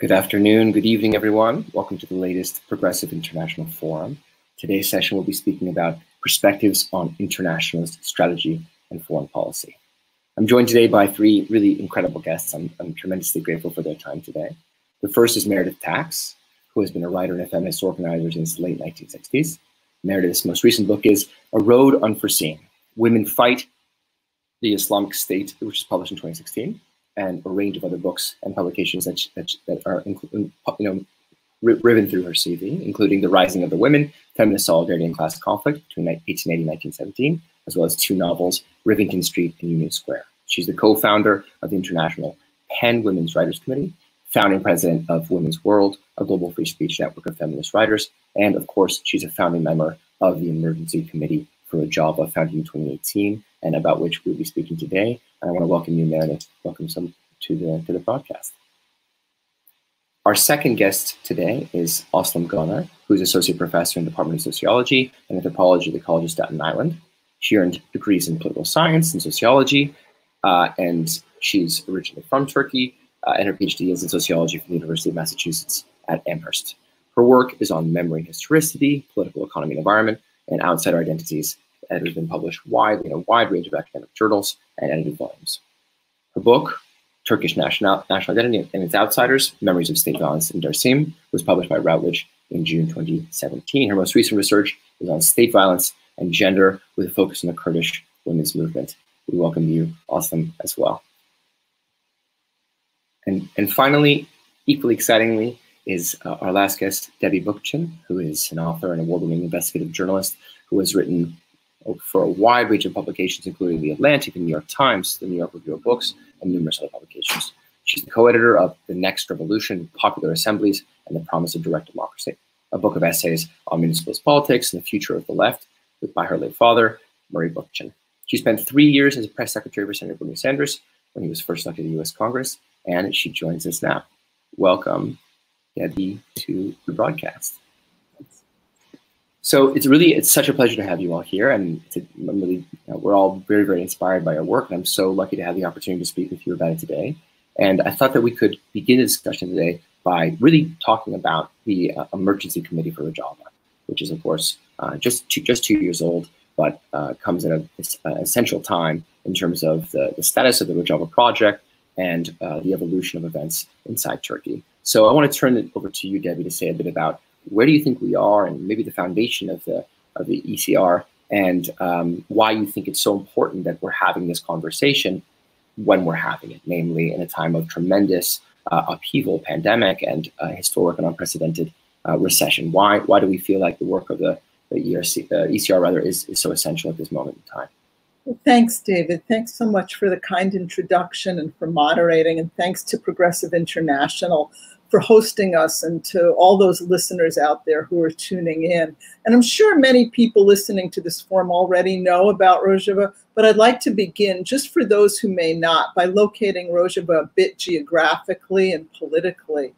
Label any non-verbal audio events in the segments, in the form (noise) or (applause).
Good afternoon, good evening, everyone. Welcome to the latest Progressive International Forum. Today's session will be speaking about perspectives on internationalist strategy and foreign policy. I'm joined today by three really incredible guests. I'm, I'm tremendously grateful for their time today. The first is Meredith Tax, who has been a writer and feminist organizer since the late 1960s. Meredith's most recent book is A Road Unforeseen, Women Fight the Islamic State, which was published in 2016 and a range of other books and publications that, that, that are you know riven through her CV, including The Rising of the Women, Feminist Solidarity and Class Conflict between 1880 and 1917, as well as two novels, Rivington Street and Union Square. She's the co-founder of the International PEN Women's Writers Committee, founding president of Women's World, a global free speech network of feminist writers, and of course, she's a founding member of the Emergency Committee for Rojava, founded in 2018, and about which we'll be speaking today. And I want to welcome you, Meredith. Welcome some to the to the broadcast. Our second guest today is Özlem Göner, who's associate professor in the Department of Sociology and Anthropology at the College of Staten Island. She earned degrees in political science and sociology, uh, and she's originally from Turkey, uh, and her PhD is in sociology from the University of Massachusetts at Amherst. Her work is on memory historicity, political economy and environment, and outsider identities has been published widely in a wide range of academic journals and edited volumes. Her book, Turkish National, National Identity and Its Outsiders, Memories of State Violence in Dersim, was published by Routledge in June 2017. Her most recent research is on state violence and gender with a focus on the Kurdish women's movement. We welcome you, Özlem, as well. And, and finally, equally excitingly, is uh, our last guest, Debbie Bookchin, who is an author and award-winning investigative journalist who has written for a wide range of publications, including The Atlantic, the New York Times, the New York Review of Books, and numerous other publications. She's the co-editor of The Next Revolution, Popular Assemblies, and the Promise of Direct Democracy, a book of essays on municipalist politics and the future of the left, with by her late father, Murray Bookchin. She spent three years as a press secretary for Senator Bernie Sanders when he was first elected to the U.S. Congress, and she joins us now. Welcome, Debbie, to the broadcast. So it's really it's such a pleasure to have you all here, and to, really you know, we're all very very inspired by your work, and I'm so lucky to have the opportunity to speak with you about it today. And I thought that we could begin the discussion today by really talking about the uh, Emergency Committee for Rojava, which is of course uh, just two, just two years old, but uh, comes at an essential time in terms of the, the status of the Rojava project and uh, the evolution of events inside Turkey. So I want to turn it over to you, Debbie, to say a bit about where do you think we are and maybe the foundation of the of the ECR and um, why you think it's so important that we're having this conversation when we're having it, namely in a time of tremendous uh, upheaval, pandemic, and uh, historic and unprecedented uh, recession. Why why do we feel like the work of the, the ERC, ECR rather is, is so essential at this moment in time? Well, thanks, David. Thanks so much for the kind introduction and for moderating, and thanks to Progressive International for hosting us and to all those listeners out there who are tuning in. And I'm sure many people listening to this forum already know about Rojava, but I'd like to begin, just for those who may not, by locating Rojava a bit geographically and politically.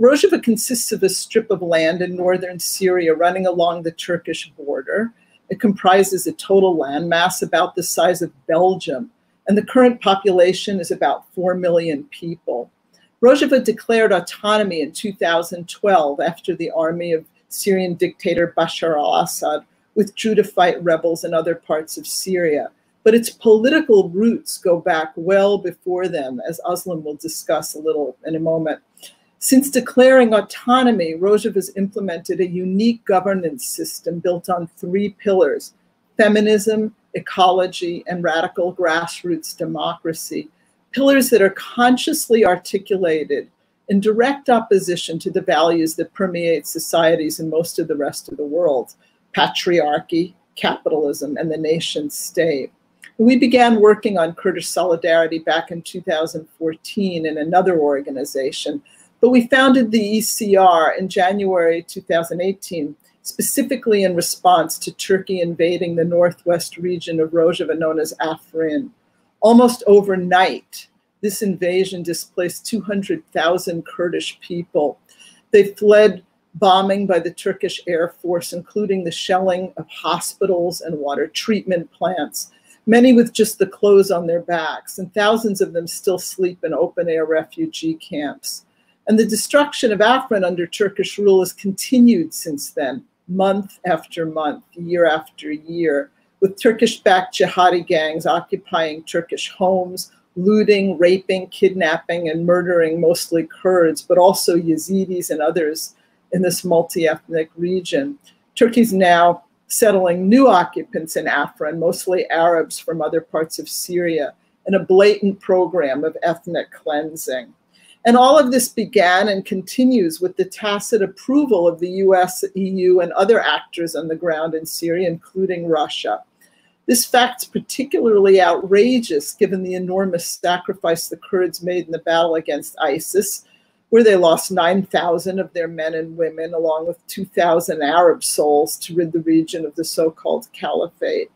Rojava consists of a strip of land in northern Syria running along the Turkish border. It comprises a total land mass about the size of Belgium, and the current population is about 4 million people. Rojava declared autonomy in 2012 after the army of Syrian dictator Bashar al-Assad withdrew to fight rebels in other parts of Syria. But its political roots go back well before them, as Özlem will discuss a little in a moment. Since declaring autonomy, Rojava has implemented a unique governance system built on three pillars, feminism, ecology, and radical grassroots democracy, pillars that are consciously articulated in direct opposition to the values that permeate societies in most of the rest of the world, patriarchy, capitalism, and the nation state. We began working on Kurdish solidarity back in 2014 in another organization, but we founded the ECR in January 2018, specifically in response to Turkey invading the northwest region of Rojava known as Afrin. Almost overnight, this invasion displaced 200,000 Kurdish people. They fled bombing by the Turkish Air Force, including the shelling of hospitals and water treatment plants, many with just the clothes on their backs, and thousands of them still sleep in open air refugee camps. And the destruction of Afrin under Turkish rule has continued since then, month after month, year after year, with Turkish backed jihadi gangs occupying Turkish homes, looting, raping, kidnapping, and murdering mostly Kurds, but also Yazidis and others in this multi ethnic region. Turkey's now settling new occupants in Afrin, mostly Arabs from other parts of Syria, in a blatant program of ethnic cleansing. And all of this began and continues with the tacit approval of the US, EU, and other actors on the ground in Syria, including Russia. This fact's particularly outrageous given the enormous sacrifice the Kurds made in the battle against ISIS, where they lost 9,000 of their men and women, along with 2,000 Arab souls, to rid the region of the so called caliphate.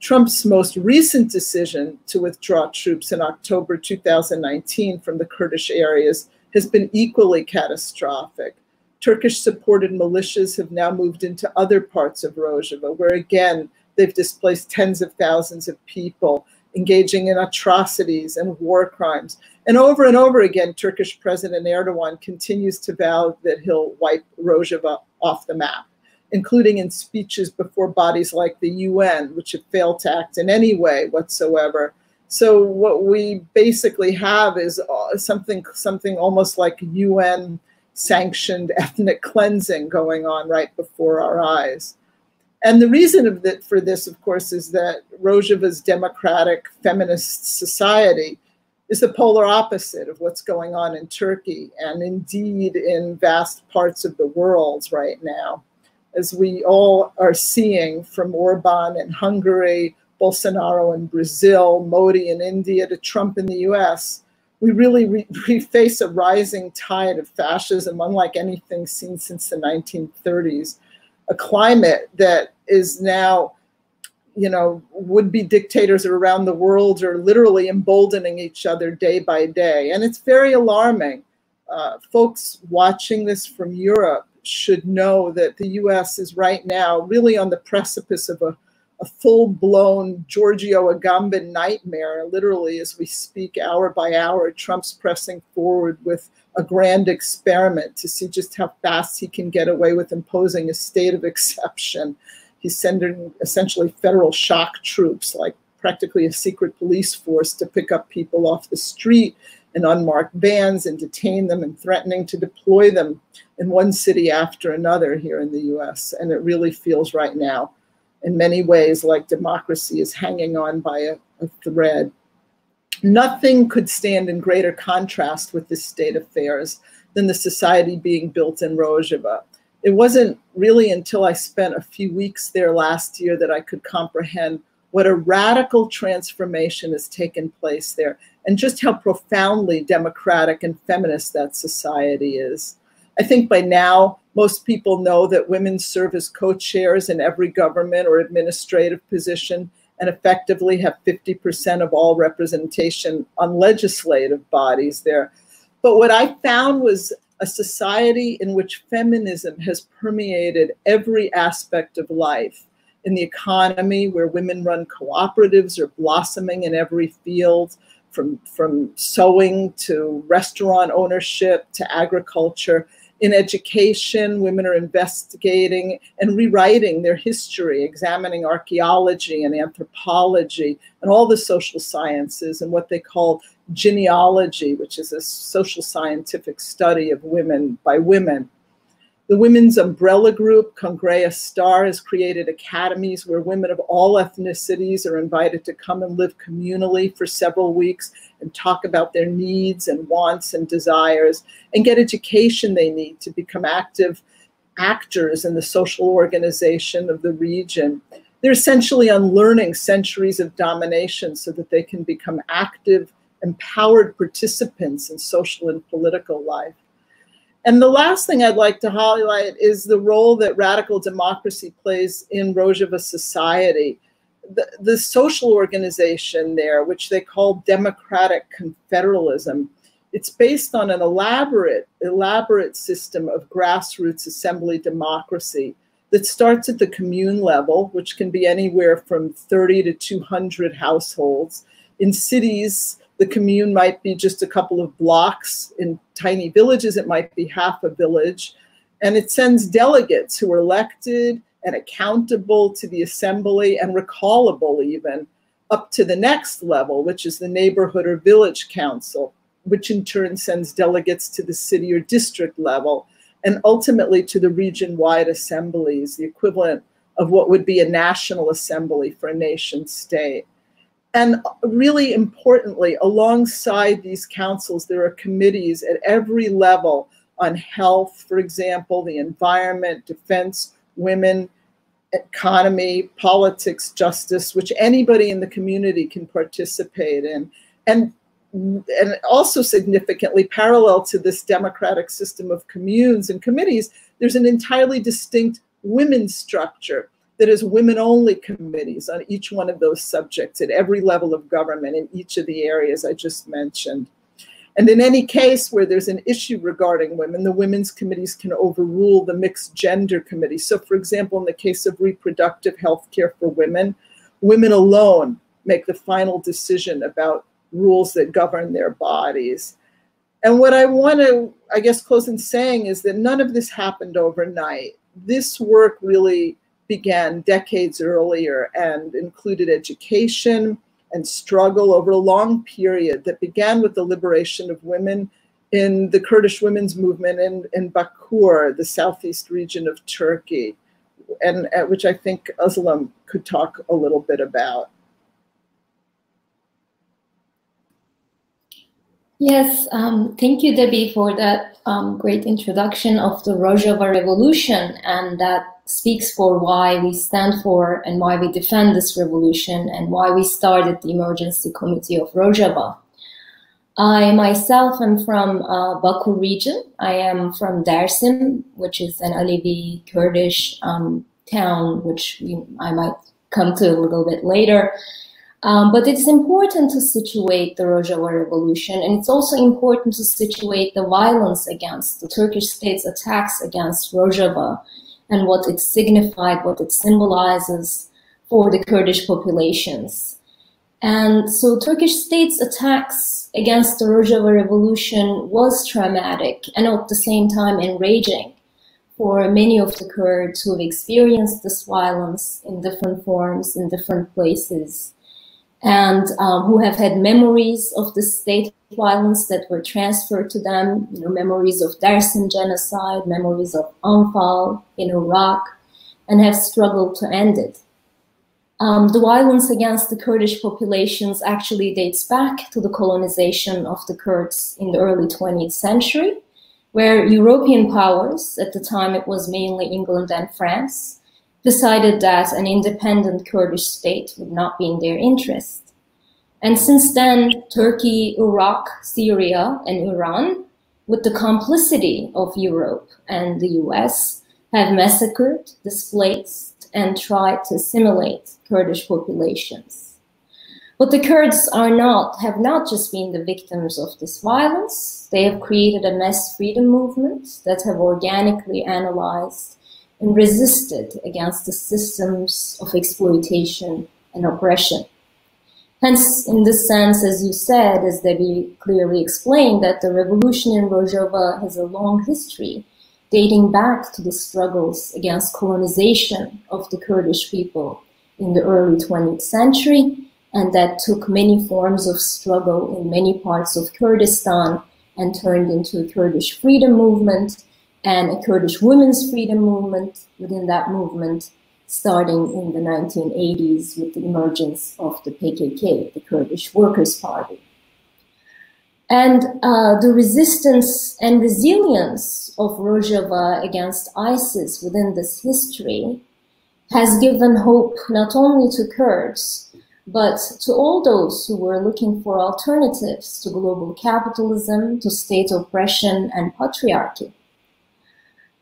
Trump's most recent decision to withdraw troops in October 2019 from the Kurdish areas has been equally catastrophic. Turkish supported militias have now moved into other parts of Rojava, where again, they've displaced tens of thousands of people, engaging in atrocities and war crimes. And over and over again, Turkish President Erdogan continues to vow that he'll wipe Rojava off the map including in speeches before bodies like the UN, which have failed to act in any way whatsoever. So what we basically have is uh, something something almost like UN sanctioned ethnic cleansing going on right before our eyes. And the reason that for this, of course, is that Rojava's democratic feminist society is the polar opposite of what's going on in Turkey and indeed in vast parts of the world right now as we all are seeing from Orban in Hungary, Bolsonaro in Brazil, Modi in India to Trump in the US, we really re- (laughs) we face a rising tide of fascism unlike anything seen since the 1930s. A climate that is now, you know, would be dictators around the world are literally emboldening each other day by day. And it's very alarming. Uh, folks watching this from Europe should know that the US is right now really on the precipice of a, a full blown Giorgio Agamben nightmare, literally, as we speak hour by hour. Trump's pressing forward with a grand experiment to see just how fast he can get away with imposing a state of exception. He's sending essentially federal shock troops, like practically a secret police force, to pick up people off the street in unmarked vans and detain them and threatening to deploy them in one city after another here in the US. And it really feels right now, in many ways, like democracy is hanging on by a, a thread. Nothing could stand in greater contrast with this state of affairs than the society being built in Rojava. It wasn't really until I spent a few weeks there last year that I could comprehend what a radical transformation has taken place there and just how profoundly democratic and feminist that society is. I think by now, most people know that women serve as co chairs in every government or administrative position and effectively have 50% of all representation on legislative bodies there. But what I found was a society in which feminism has permeated every aspect of life. In the economy, where women run cooperatives are blossoming in every field, from, from sewing to restaurant ownership to agriculture. In education, women are investigating and rewriting their history, examining archaeology and anthropology and all the social sciences and what they call jineology, which is a social scientific study of women by women. The women's umbrella group, Kongra Star, has created academies where women of all ethnicities are invited to come and live communally for several weeks and talk about their needs and wants and desires and get education they need to become active actors in the social organization of the region. They're essentially unlearning centuries of domination so that they can become active, empowered participants in social and political life. And the last thing I'd like to highlight is the role that radical democracy plays in Rojava society. The, the social organization there, which they call democratic confederalism, it's based on an elaborate, elaborate system of grassroots assembly democracy that starts at the commune level, which can be anywhere from 30 to 200 households. In cities, The commune might be just a couple of blocks in tiny villages, it might be half a village. And it sends delegates who are elected and accountable to the assembly and recallable even up to the next level, which is the neighborhood or village council, which in turn sends delegates to the city or district level and ultimately to the region wide assemblies, the equivalent of what would be a national assembly for a nation state. And really importantly, alongside these councils, there are committees at every level on health, for example, the environment, defense, women, economy, politics, justice, which anybody in the community can participate in. And, and also significantly, parallel to this democratic system of communes and committees, there's an entirely distinct women's structure that is women only committees on each one of those subjects at every level of government in each of the areas I just mentioned. And in any case where there's an issue regarding women, the women's committees can overrule the mixed gender committee. So for example, in the case of reproductive health care for women, women alone make the final decision about rules that govern their bodies. And what I want to, I guess, close in saying is that none of this happened overnight. This work really began decades earlier and included education, and struggle over a long period that began with the liberation of women in the Kurdish women's movement in, in Bakur, the southeast region of Turkey, and at which I think Özlem could talk a little bit about. Yes, um, thank you, Debbie, for that um, great introduction of the Rojava Revolution and that speaks for why we stand for and why we defend this revolution and why we started the emergency committee of Rojava. I myself am from uh, Bakur region. I am from Dersim, which is an Alevi Kurdish um, town, which we, I might come to a little bit later. Um, but it's important to situate the Rojava revolution, and it's also important to situate the violence against the Turkish state's attacks against Rojava and what it signified, what it symbolizes for the Kurdish populations. And so Turkish state's attacks against the Rojava revolution was traumatic and at the same time enraging for many of the Kurds who have experienced this violence in different forms, in different places, and um, who have had memories of the state violence that were transferred to them, you know, memories of Dersim genocide, memories of Anfal in Iraq, and have struggled to end it. Um, the violence against the Kurdish populations actually dates back to the colonization of the Kurds in the early 20th century, where European powers, at the time it was mainly England and France, decided that an independent Kurdish state would not be in their interest. And since then, Turkey, Iraq, Syria, and Iran, with the complicity of Europe and the US, have massacred, displaced, and tried to assimilate Kurdish populations. But the Kurds are not, have not just been the victims of this violence. They have created a mass freedom movement that have organically analyzed and resisted against the systems of exploitation and oppression. Hence, in this sense, as you said, as Debbie clearly explained, that the revolution in Rojava has a long history dating back to the struggles against colonization of the Kurdish people in the early 20th century, and that took many forms of struggle in many parts of Kurdistan and turned into a Kurdish freedom movement and a Kurdish women's freedom movement within that movement starting in the 1980s with the emergence of the PKK, the Kurdish Workers' Party. And uh, the resistance and resilience of Rojava against ISIS within this history has given hope not only to Kurds, but to all those who were looking for alternatives to global capitalism, to state oppression and patriarchy.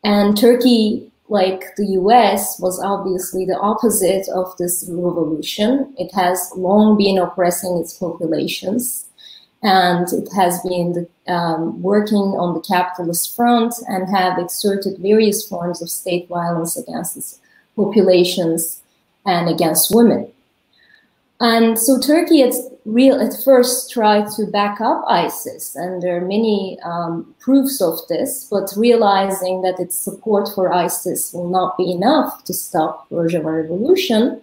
And Turkey like the US was obviously the opposite of this revolution. It has long been oppressing its populations and it has been um, working on the capitalist front and have exerted various forms of state violence against its populations and against women. And so Turkey at, real, at first tried to back up ISIS, and there are many um, proofs of this, but realizing that its support for ISIS will not be enough to stop Rojava revolution,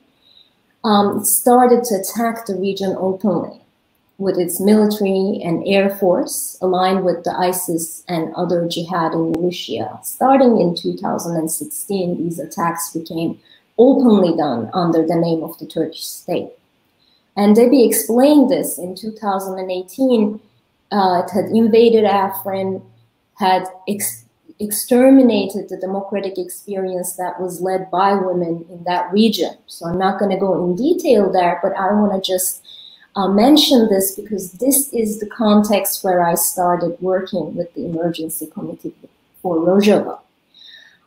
um, started to attack the region openly with its military and air force aligned with the ISIS and other jihadi militia. Starting in 2016, these attacks became openly done under the name of the Turkish state. And Debbie explained this in 2018. Uh, it had invaded Afrin, had ex exterminated the democratic experience that was led by women in that region. So I'm not going to go in detail there, but I want to just uh, mention this because this is the context where I started working with the Emergency Committee for Rojava.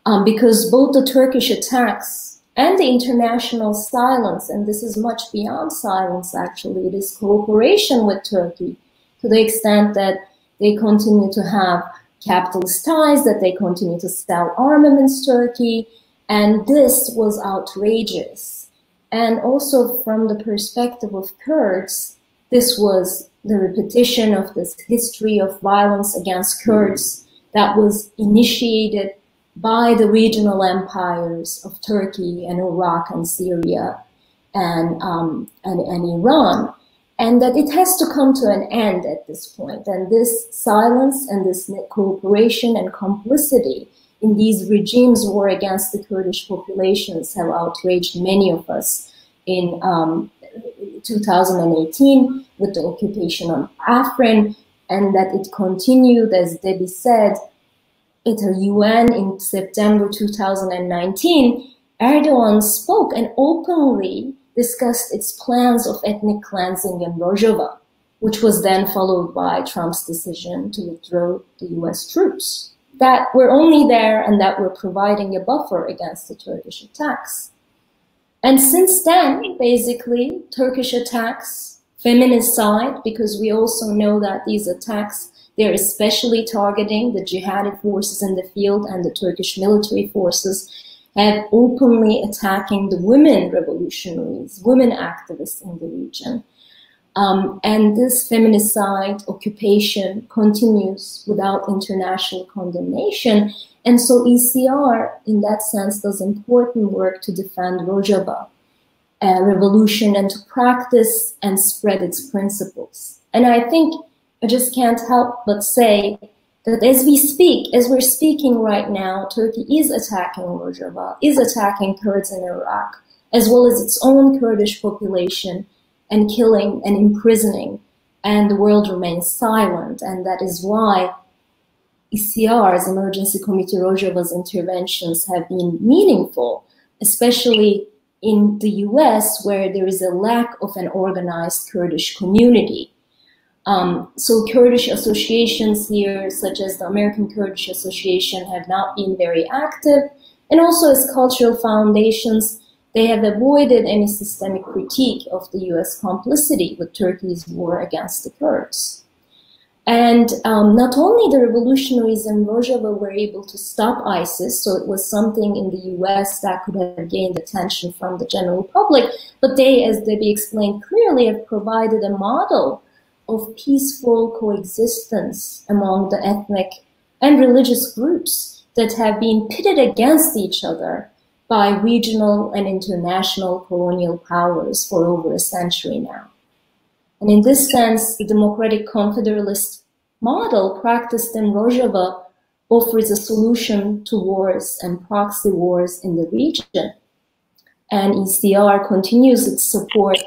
Um, because both the Turkish attacks and the international silence, and this is much beyond silence actually, it is cooperation with Turkey to the extent that they continue to have capitalist ties, that they continue to sell armaments to Turkey, and this was outrageous. And also from the perspective of Kurds, this was the repetition of this history of violence against Kurds that was initiated by the regional empires of Turkey and Iraq and Syria and, um, and, and Iran, and that it has to come to an end at this point. And this silence and this cooperation and complicity in these regimes war against the Kurdish populations have outraged many of us in um, 2018 with the occupation of Afrin, and that it continued, as Debbie said, at the UN in September 2019. Erdogan spoke and openly discussed its plans of ethnic cleansing in Rojava, which was then followed by Trump's decision to withdraw the US troops that were only there and that were providing a buffer against the Turkish attacks. And since then, basically, Turkish attacks, feminicide, because we also know that these attacks, they're especially targeting the jihadi forces in the field and the Turkish military forces, have openly attacking the women revolutionaries, women activists in the region. Um, and this feminicide occupation continues without international condemnation. And so ECR, in that sense, does important work to defend Rojava uh, revolution and to practice and spread its principles. And I think I just can't help but say that as we speak, as we're speaking right now, Turkey is attacking Rojava, is attacking Kurds in Iraq, as well as its own Kurdish population and killing and imprisoning, and the world remains silent. And that is why ECR's Emergency Committee Rojava's interventions have been meaningful, especially in the US, where there is a lack of an organized Kurdish community. Um, so Kurdish associations here, such as the American Kurdish Association, have not been very active. And also as cultural foundations, they have avoided any systemic critique of the US complicity with Turkey's war against the Kurds. And um, not only the revolutionaries in Rojava were able to stop ISIS, so it was something in the US that could have gained attention from the general public, but they, as Debbie explained clearly, have provided a model of peaceful coexistence among the ethnic and religious groups that have been pitted against each other by regional and international colonial powers for over a century now. And in this sense, the democratic confederalist model practiced in Rojava offers a solution to wars and proxy wars in the region. And ECR continues its support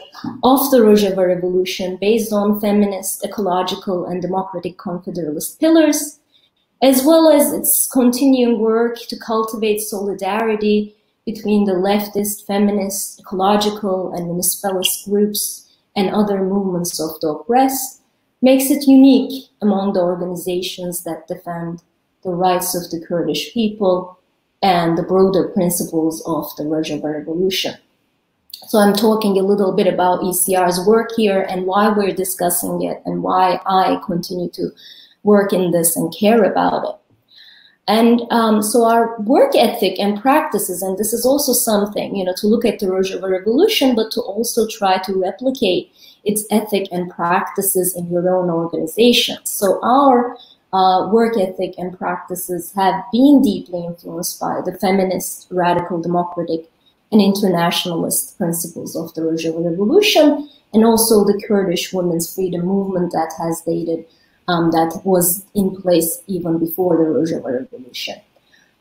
of the Rojava revolution based on feminist, ecological, and democratic confederalist pillars, as well as its continuing work to cultivate solidarity between the leftist, feminist, ecological, and municipalist groups and other movements of the oppressed makes it unique among the organizations that defend the rights of the Kurdish people and the broader principles of the Rojava Revolution. So I'm talking a little bit about ECR's work here and why we're discussing it and why I continue to work in this and care about it. And um, so our work ethic and practices, and this is also something, you know, to look at the Rojava Revolution, but to also try to replicate its ethic and practices in your own organization. So our uh, work ethic and practices have been deeply influenced by the feminist, radical, democratic, and internationalist principles of the Rojava Revolution, and also the Kurdish women's freedom movement that has dated um, that was in place even before the Rojava Revolution.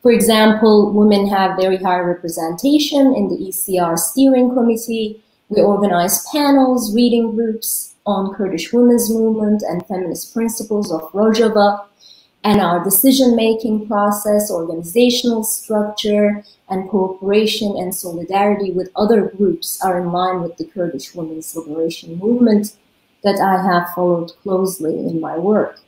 For example, women have very high representation in the ECR steering committee. We organize panels, reading groups on Kurdish women's movement and feminist principles of Rojava, and our decision-making process, organizational structure, and cooperation and solidarity with other groups are in line with the Kurdish women's liberation movement that I have followed closely in my work.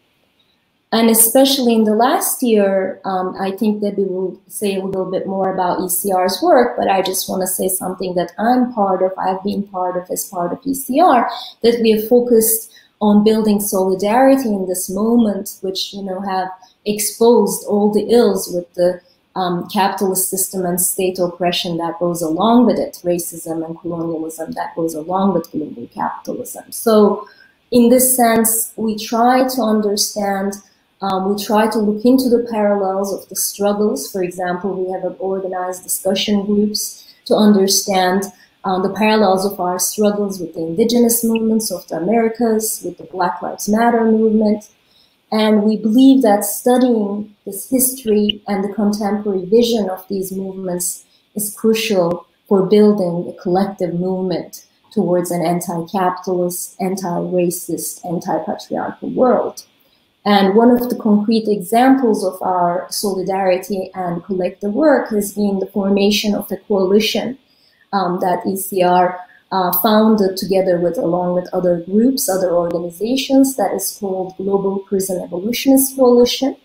And especially in the last year, um, I think Debbie will say a little bit more about ECR's work, but I just want to say something that I'm part of, I've been part of as part of ECR, that we have focused on building solidarity in this moment, which, you know, have exposed all the ills with the um, capitalist system and state oppression that goes along with it, racism and colonialism that goes along with global capitalism. So in this sense, we try to understand, um, we try to look into the parallels of the struggles. For example, we have organized discussion groups to understand um, the parallels of our struggles with the indigenous movements of the Americas, with the Black Lives Matter movement, and we believe that studying this history and the contemporary vision of these movements is crucial for building a collective movement towards an anti-capitalist, anti-racist, anti-patriarchal world. And one of the concrete examples of our solidarity and collective work has been the formation of a coalition um, that ECR uh, founded together with, along with other groups, other organizations, that is called Global Prison Abolitionist Coalition.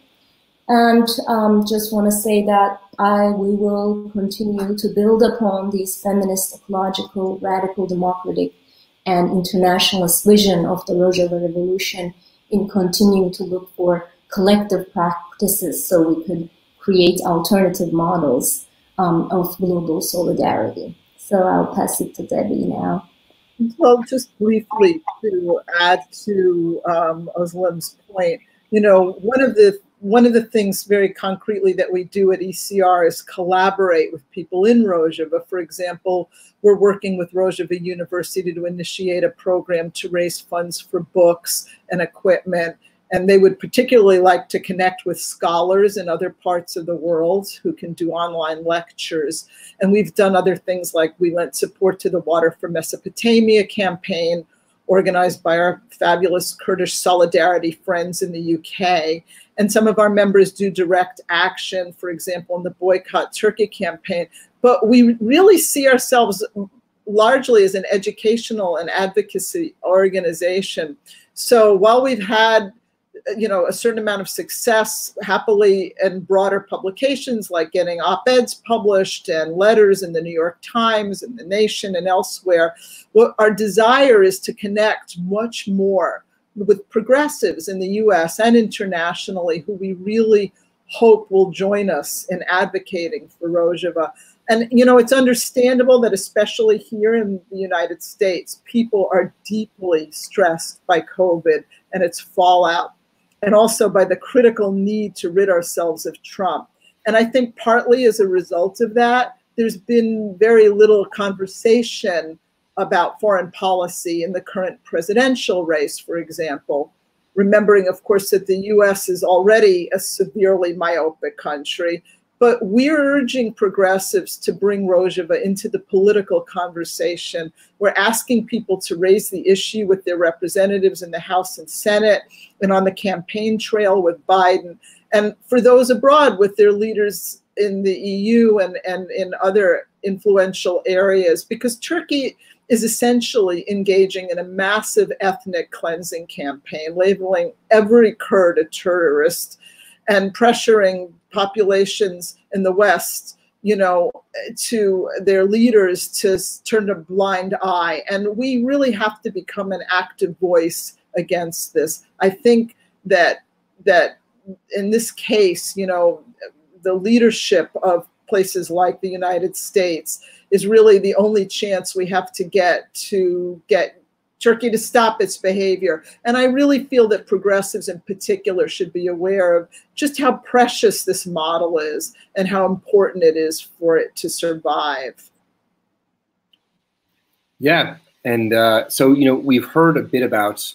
And um, just want to say that I, we will continue to build upon these feminist, ecological, radical, democratic, and internationalist vision of the Rojava Revolution in continuing to look for collective practices so we could create alternative models um, of global solidarity. So I'll pass it to Debbie now. Well, just briefly to add to um, point, you know, one of the one of the things very concretely that we do at ECR is collaborate with people in Rojava. For example, we're working with Rojava University to initiate a program to raise funds for books and equipment and they would particularly like to connect with scholars in other parts of the world who can do online lectures. And we've done other things like we lent support to the Water for Mesopotamia campaign, organized by our fabulous Kurdish Solidarity friends in the UK. And some of our members do direct action, for example, in the Boycott Turkey campaign. But we really see ourselves largely as an educational and advocacy organization. So while we've had you know a certain amount of success happily in broader publications like getting op-eds published and letters in the new york times and the nation and elsewhere what our desire is to connect much more with progressives in the us and internationally who we really hope will join us in advocating for rojava and you know it's understandable that especially here in the united states people are deeply stressed by covid and its fallout and also by the critical need to rid ourselves of Trump. And I think partly as a result of that, there's been very little conversation about foreign policy in the current presidential race, for example. Remembering, of course, that the US is already a severely myopic country, but we're urging progressives to bring Rojava into the political conversation. We're asking people to raise the issue with their representatives in the House and Senate and on the campaign trail with Biden. And for those abroad, with their leaders in the EU and, and in other influential areas, because Turkey is essentially engaging in a massive ethnic cleansing campaign, labeling every Kurd a terrorist and pressuring populations in the West, you know, to their leaders to turn a blind eye. And we really have to become an active voice against this. I think that that in this case, you know, the leadership of places like the United States is really the only chance we have to get to get Turkey to stop its behavior. And I really feel that progressives in particular should be aware of just how precious this model is and how important it is for it to survive. Yeah. And uh, so, you know, we've heard a bit about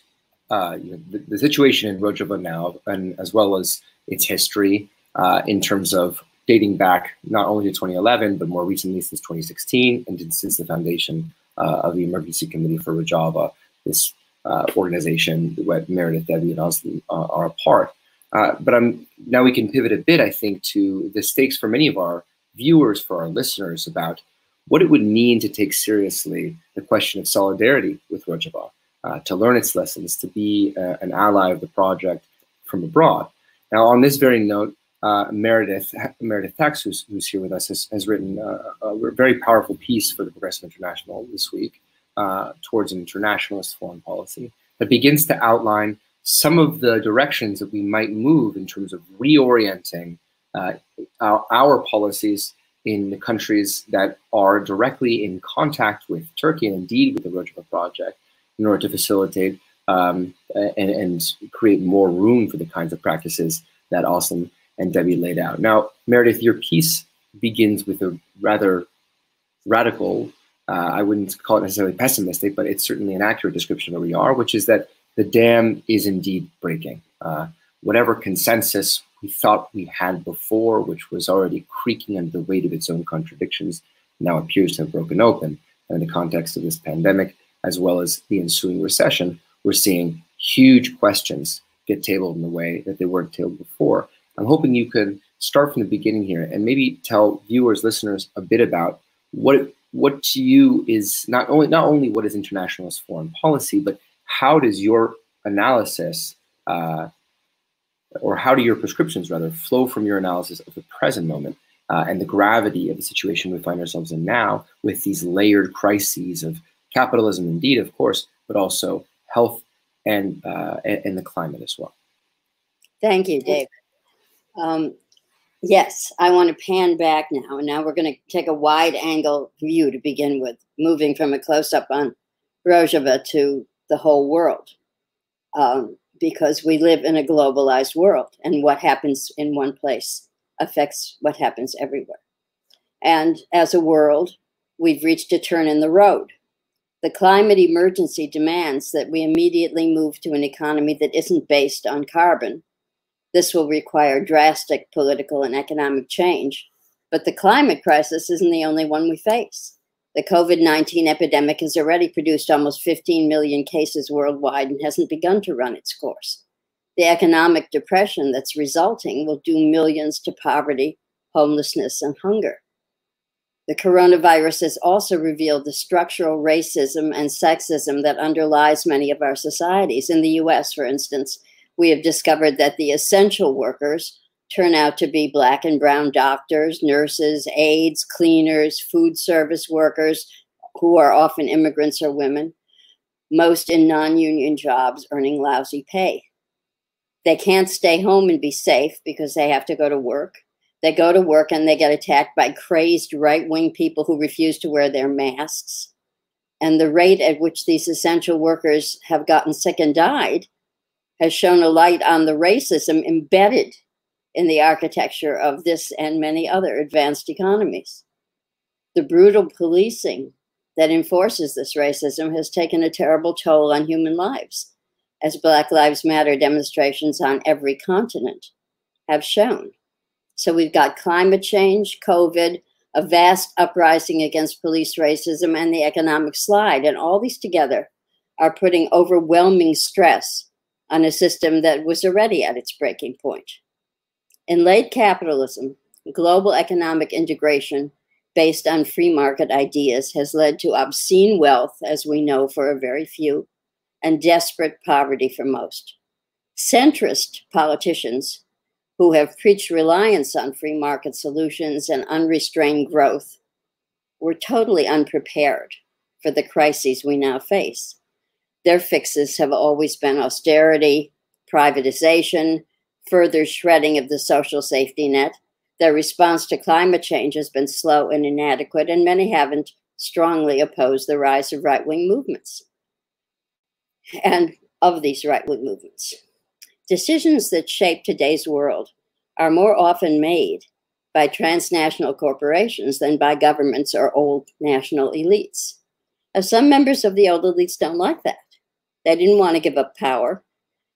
uh, you know, the, the, situation in Rojava now, and as well as its history uh, in terms of dating back not only to 2011, but more recently since 2016, and since the foundation uh, of the Emergency Committee for Rojava, this uh, organization that Meredith, Debbie, and Austin uh, are a part. Uh, but I'm, now we can pivot a bit, I think, to the stakes for many of our viewers, for our listeners, about what it would mean to take seriously the question of solidarity with Rojava, uh, to learn its lessons, to be uh, an ally of the project from abroad. Now, on this very note, uh, Meredith Meredith Tax, who's, who's, here with us, has, has written a, a, very powerful piece for the Progressive International this week uh, towards an internationalist foreign policy that begins to outline some of the directions that we might move in terms of reorienting uh, our, our, policies in the countries that are directly in contact with Turkey and indeed with the Rojava project in order to facilitate um, and, and, create more room for the kinds of practices that Austin and Debbie laid out. Now, Meredith, your piece begins with a rather radical, uh, I wouldn't call it necessarily pessimistic, but it's certainly an accurate description of where we are, which is that the dam is indeed breaking. Uh, whatever consensus we thought we had before, which was already creaking under the weight of its own contradictions, now appears to have broken open. And in the context of this pandemic, as well as the ensuing recession, we're seeing huge questions get tabled in the way that they weren't tabled before. I'm hoping you could start from the beginning here and maybe tell viewers, listeners a bit about what what to you is not only not only what is internationalist foreign policy, but how does your analysis uh, or how do your prescriptions rather flow from your analysis of the present moment uh, and the gravity of the situation we find ourselves in now with these layered crises of capitalism, indeed, of course, but also health and uh, and the climate as well. Thank you, Dave. Um, yes, I want to pan back now. And now we're going to take a wide angle view to begin with, moving from a close up on Rojava to the whole world. Um, because we live in a globalized world, and what happens in one place affects what happens everywhere. And as a world, we've reached a turn in the road. The climate emergency demands that we immediately move to an economy that isn't based on carbon, this will require drastic political and economic change. But the climate crisis isn't the only one we face. The COVID 19 epidemic has already produced almost 15 million cases worldwide and hasn't begun to run its course. The economic depression that's resulting will doom millions to poverty, homelessness, and hunger. The coronavirus has also revealed the structural racism and sexism that underlies many of our societies. In the US, for instance, we have discovered that the essential workers turn out to be black and brown doctors, nurses, aides, cleaners, food service workers, who are often immigrants or women, most in non union jobs earning lousy pay. They can't stay home and be safe because they have to go to work. They go to work and they get attacked by crazed right wing people who refuse to wear their masks. And the rate at which these essential workers have gotten sick and died has shown a light on the racism embedded in the architecture of this and many other advanced economies. The brutal policing that enforces this racism has taken a terrible toll on human lives, as Black Lives Matter demonstrations on every continent have shown. So we've got climate change, COVID, a vast uprising against police racism, and the economic slide. And all these together are putting overwhelming stress on a system that was already at its breaking point. In late capitalism, global economic integration based on free market ideas has led to obscene wealth, as we know, for a very few, and desperate poverty for most. Centrist politicians who have preached reliance on free market solutions and unrestrained growth were totally unprepared for the crises we now face. Their fixes have always been austerity, privatization, further shredding of the social safety net. Their response to climate change has been slow and inadequate, and many haven't strongly opposed the rise of right wing movements and of these right wing movements. Decisions that shape today's world are more often made by transnational corporations than by governments or old national elites. Now, some members of the old elites don't like that. They didn't want to give up power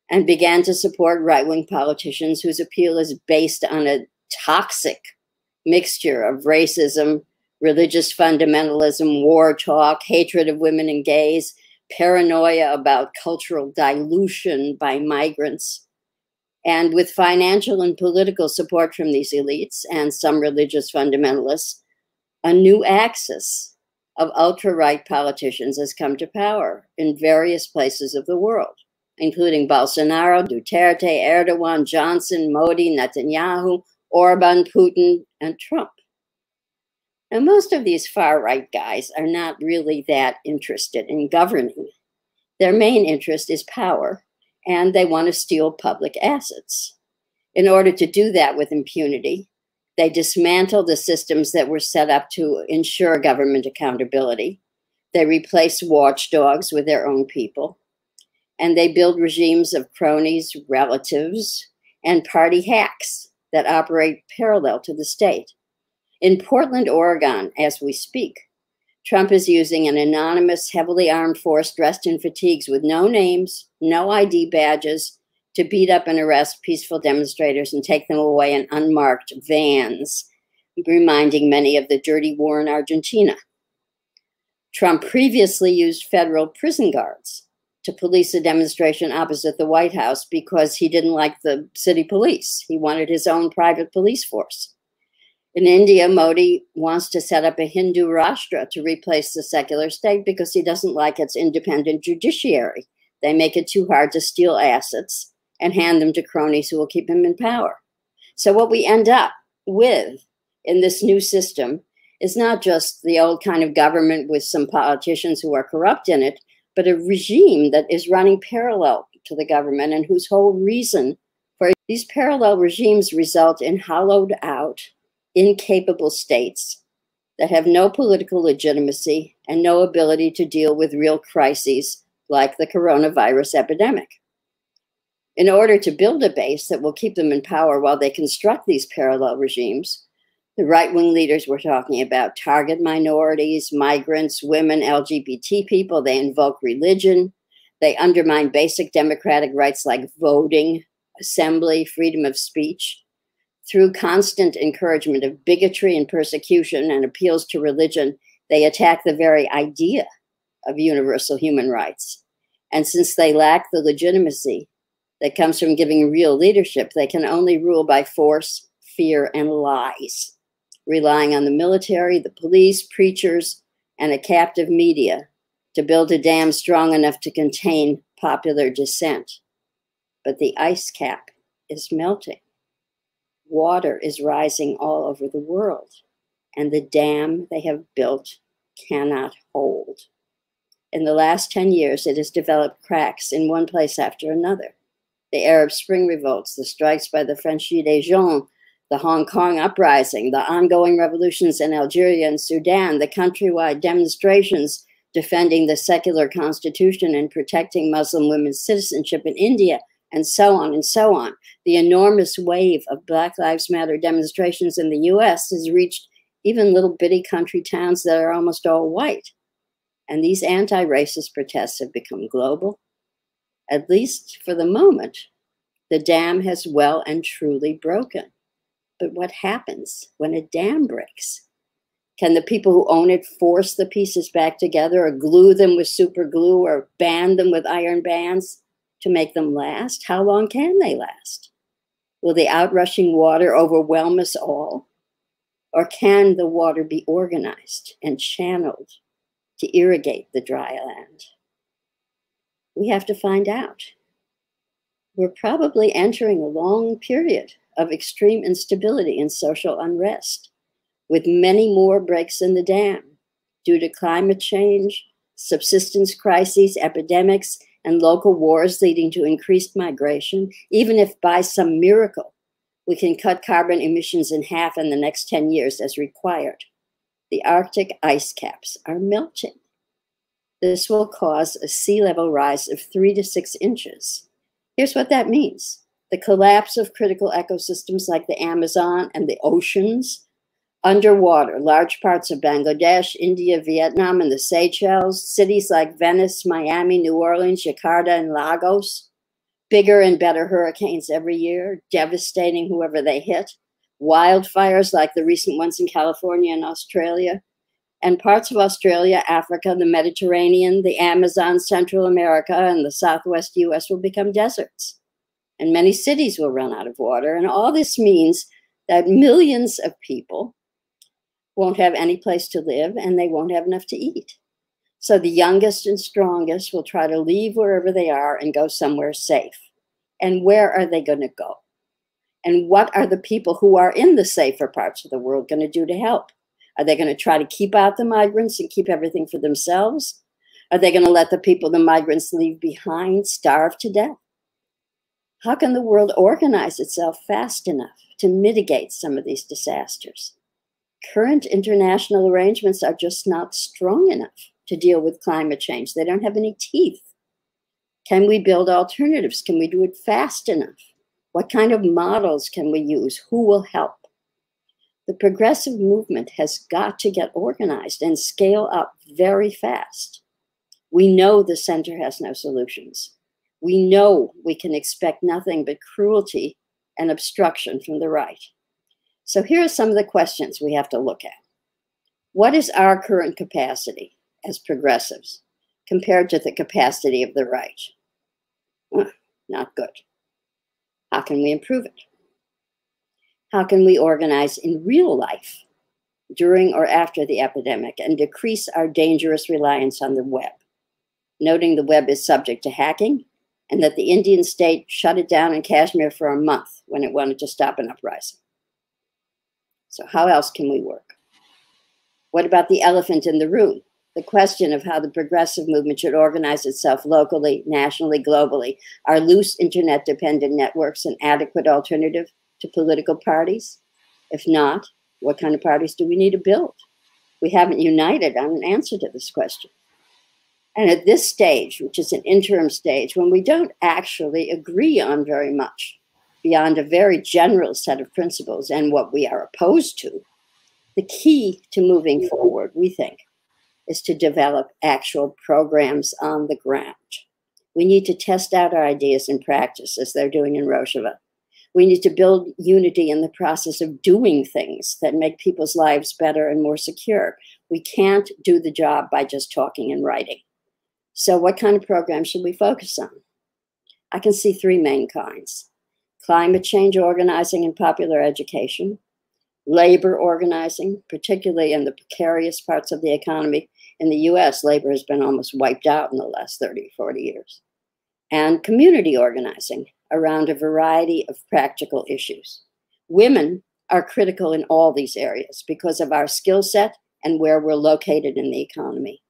and began to support right wing politicians whose appeal is based on a toxic mixture of racism, religious fundamentalism, war talk, hatred of women and gays, paranoia about cultural dilution by migrants, and with financial and political support from these elites and some religious fundamentalists, a new axis of ultra right politicians has come to power in various places of the world, including Bolsonaro, Duterte, Erdogan, Johnson, Modi, Netanyahu, Orban, Putin, and Trump. Now, most of these far right guys are not really that interested in governing. Their main interest is power and they want to steal public assets. In order to do that with impunity, they dismantle the systems that were set up to ensure government accountability. They replace watchdogs with their own people. And they build regimes of cronies, relatives, and party hacks that operate parallel to the state. In Portland, Oregon, as we speak, Trump is using an anonymous, heavily armed force dressed in fatigues with no names, no ID badges to beat up and arrest peaceful demonstrators and take them away in unmarked vans, reminding many of the dirty war in Argentina. Trump previously used federal prison guards to police a demonstration opposite the White House because he didn't like the city police. He wanted his own private police force. In India, Modi wants to set up a Hindu Rashtra to replace the secular state because he doesn't like its independent judiciary. They make it too hard to steal assets and hand them to cronies who will keep him in power. So, what we end up with in this new system is not just the old kind of government with some politicians who are corrupt in it, but a regime that is running parallel to the government and whose whole reason for these parallel regimes result in hollowed out incapable states that have no political legitimacy and no ability to deal with real crises like the coronavirus epidemic. In order to build a base that will keep them in power while they construct these parallel regimes, the right wing leaders we're talking about target minorities, migrants, women, LGBT people. They invoke religion. They undermine basic democratic rights like voting, assembly, freedom of speech through constant encouragement of bigotry and persecution and appeals to religion, they attack the very idea of universal human rights. And since they lack the legitimacy that comes from giving real leadership, they can only rule by force, fear, and lies, relying on the military, the police, preachers, and a captive media to build a dam strong enough to contain popular dissent. But the ice cap is melting water is rising all over the world, and the dam they have built cannot hold. In the last 10 years, it has developed cracks in one place after another. The Arab Spring revolts, the strikes by the French Gilets jaunes, the Hong Kong uprising, the ongoing revolutions in Algeria and Sudan, the countrywide demonstrations defending the secular constitution and protecting Muslim women's citizenship in India, and so on and so on. The enormous wave of Black Lives Matter demonstrations in the US has reached even little bitty country towns that are almost all white. And these anti racist protests have become global. At least for the moment, the dam has well and truly broken. But what happens when a dam breaks? Can the people who own it force the pieces back together or glue them with super glue or band them with iron bands? to make them last? How long can they last? Will the outrushing water overwhelm us all? Or can the water be organized and channeled to irrigate the dry land? We have to find out. We're probably entering a long period of extreme instability and social unrest, with many more breaks in the dam due to climate change, subsistence crises, epidemics, and local wars leading to increased migration, even if by some miracle we can cut carbon emissions in half in the next 10 years as required, the Arctic ice caps are melting. This will cause a sea level rise of three to six inches. Here's what that means the collapse of critical ecosystems like the Amazon and the oceans underwater, large parts of Bangladesh, India, Vietnam, and the Seychelles, cities like Venice, Miami, New Orleans, Jakarta, and Lagos, bigger and better hurricanes every year, devastating whoever they hit, wildfires like the recent ones in California and Australia, and parts of Australia, Africa, the Mediterranean, the Amazon, Central America, and the Southwest US will become deserts. And many cities will run out of water. And all this means that millions of people won't have any place to live and they won't have enough to eat. So the youngest and strongest will try to leave wherever they are and go somewhere safe. And where are they going to go? And what are the people who are in the safer parts of the world going to do to help? Are they going to try to keep out the migrants and keep everything for themselves? Are they going to let the people the migrants leave behind starve to death? How can the world organize itself fast enough to mitigate some of these disasters? current international arrangements are just not strong enough to deal with climate change. They don't have any teeth. Can we build alternatives? Can we do it fast enough? What kind of models can we use? Who will help? The progressive movement has got to get organized and scale up very fast. We know the center has no solutions. We know we can expect nothing but cruelty and obstruction from the right. So here are some of the questions we have to look at. What is our current capacity as progressives compared to the capacity of the right? not good. How can we improve it? How can we organize in real life during or after the epidemic and decrease our dangerous reliance on the web? Noting the web is subject to hacking and that the Indian state shut it down in Kashmir for a month when it wanted to stop an uprising. So, how else can we work? What about the elephant in the room? The question of how the progressive movement should organize itself locally, nationally, globally. Are loose internet dependent networks an adequate alternative to political parties? If not, what kind of parties do we need to build? We haven't united on an answer to this question. And at this stage, which is an interim stage, when we don't actually agree on very much, beyond a very general set of principles and what we are opposed to, the key to moving forward, we think, is to develop actual programs on the ground. We need to test out our ideas in practice, as they're doing in Rojava. We need to build unity in the process of doing things that make people's lives better and more secure. We can't do the job by just talking and writing. So, what kind of program should we focus on? I can see three main kinds climate change organizing and popular education, labor organizing, particularly in the precarious parts of the economy. In the US, labor has been almost wiped out in the last 30, 40 years, and community organizing around a variety of practical issues. Women are critical in all these areas because of our skill set and where we're located in the economy.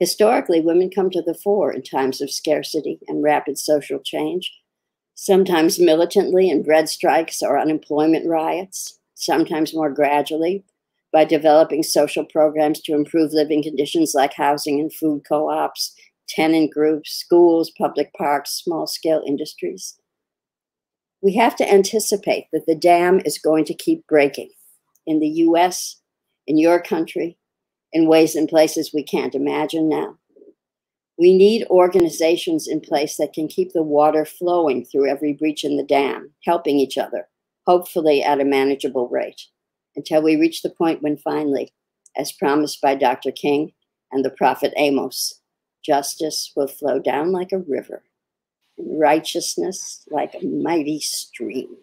Historically, women come to the fore in times of scarcity and rapid social change sometimes militantly in bread strikes or unemployment riots, sometimes more gradually by developing social programs to improve living conditions like housing and food co ops, tenant groups, schools, public parks, small scale industries. We have to anticipate that the dam is going to keep breaking in the US, in your country, in ways and places we can't imagine now. We need organizations in place that can keep the water flowing through every breach in the dam, helping each other, hopefully at a manageable rate, until we reach the point when finally, as promised by Dr. King and the prophet Amos, justice will flow down like a river, righteousness like a mighty stream.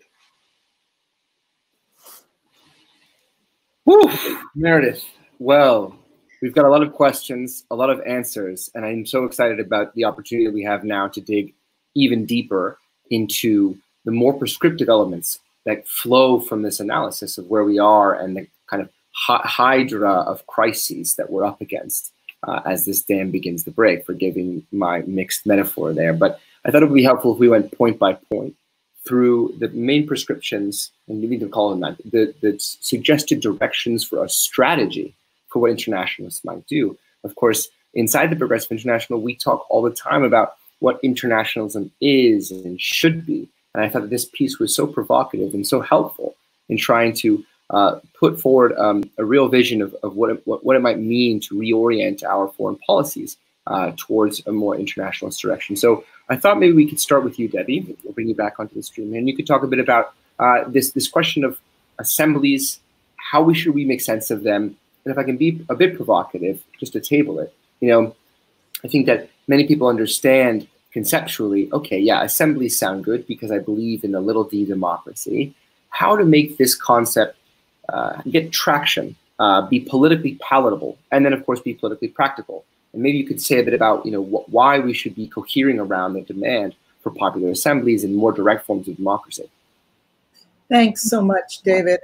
Whew, Meredith, well, We've got a lot of questions, a lot of answers, and I'm so excited about the opportunity that we have now to dig even deeper into the more prescriptive elements that flow from this analysis of where we are and the kind of hydra of crises that we're up against. uh, as this dam begins to break, forgiving my mixed metaphor there. But I thought it would be helpful if we went point by point through the main prescriptions, and you need to call them that, the, the suggested directions for a strategy for what internationalists might do. Of course, inside the Progressive International, we talk all the time about what internationalism is and should be. And I thought that this piece was so provocative and so helpful in trying to uh, put forward um, a real vision of, of what, it, what, what, it might mean to reorient our foreign policies uh, towards a more internationalist direction. So I thought maybe we could start with you, Debbie. We'll bring you back onto the stream, and you could talk a bit about uh, this this question of assemblies, how we should we make sense of them, and if I can be a bit provocative, just to table it, you know, I think that many people understand conceptually, okay, yeah, assemblies sound good because I believe in the little d democracy. How to make this concept uh, get traction, uh, be politically palatable, and then of course be politically practical. And maybe you could say a bit about you know wh why we should be cohering around the demand for popular assemblies and more direct forms of democracy. Thanks so much, David.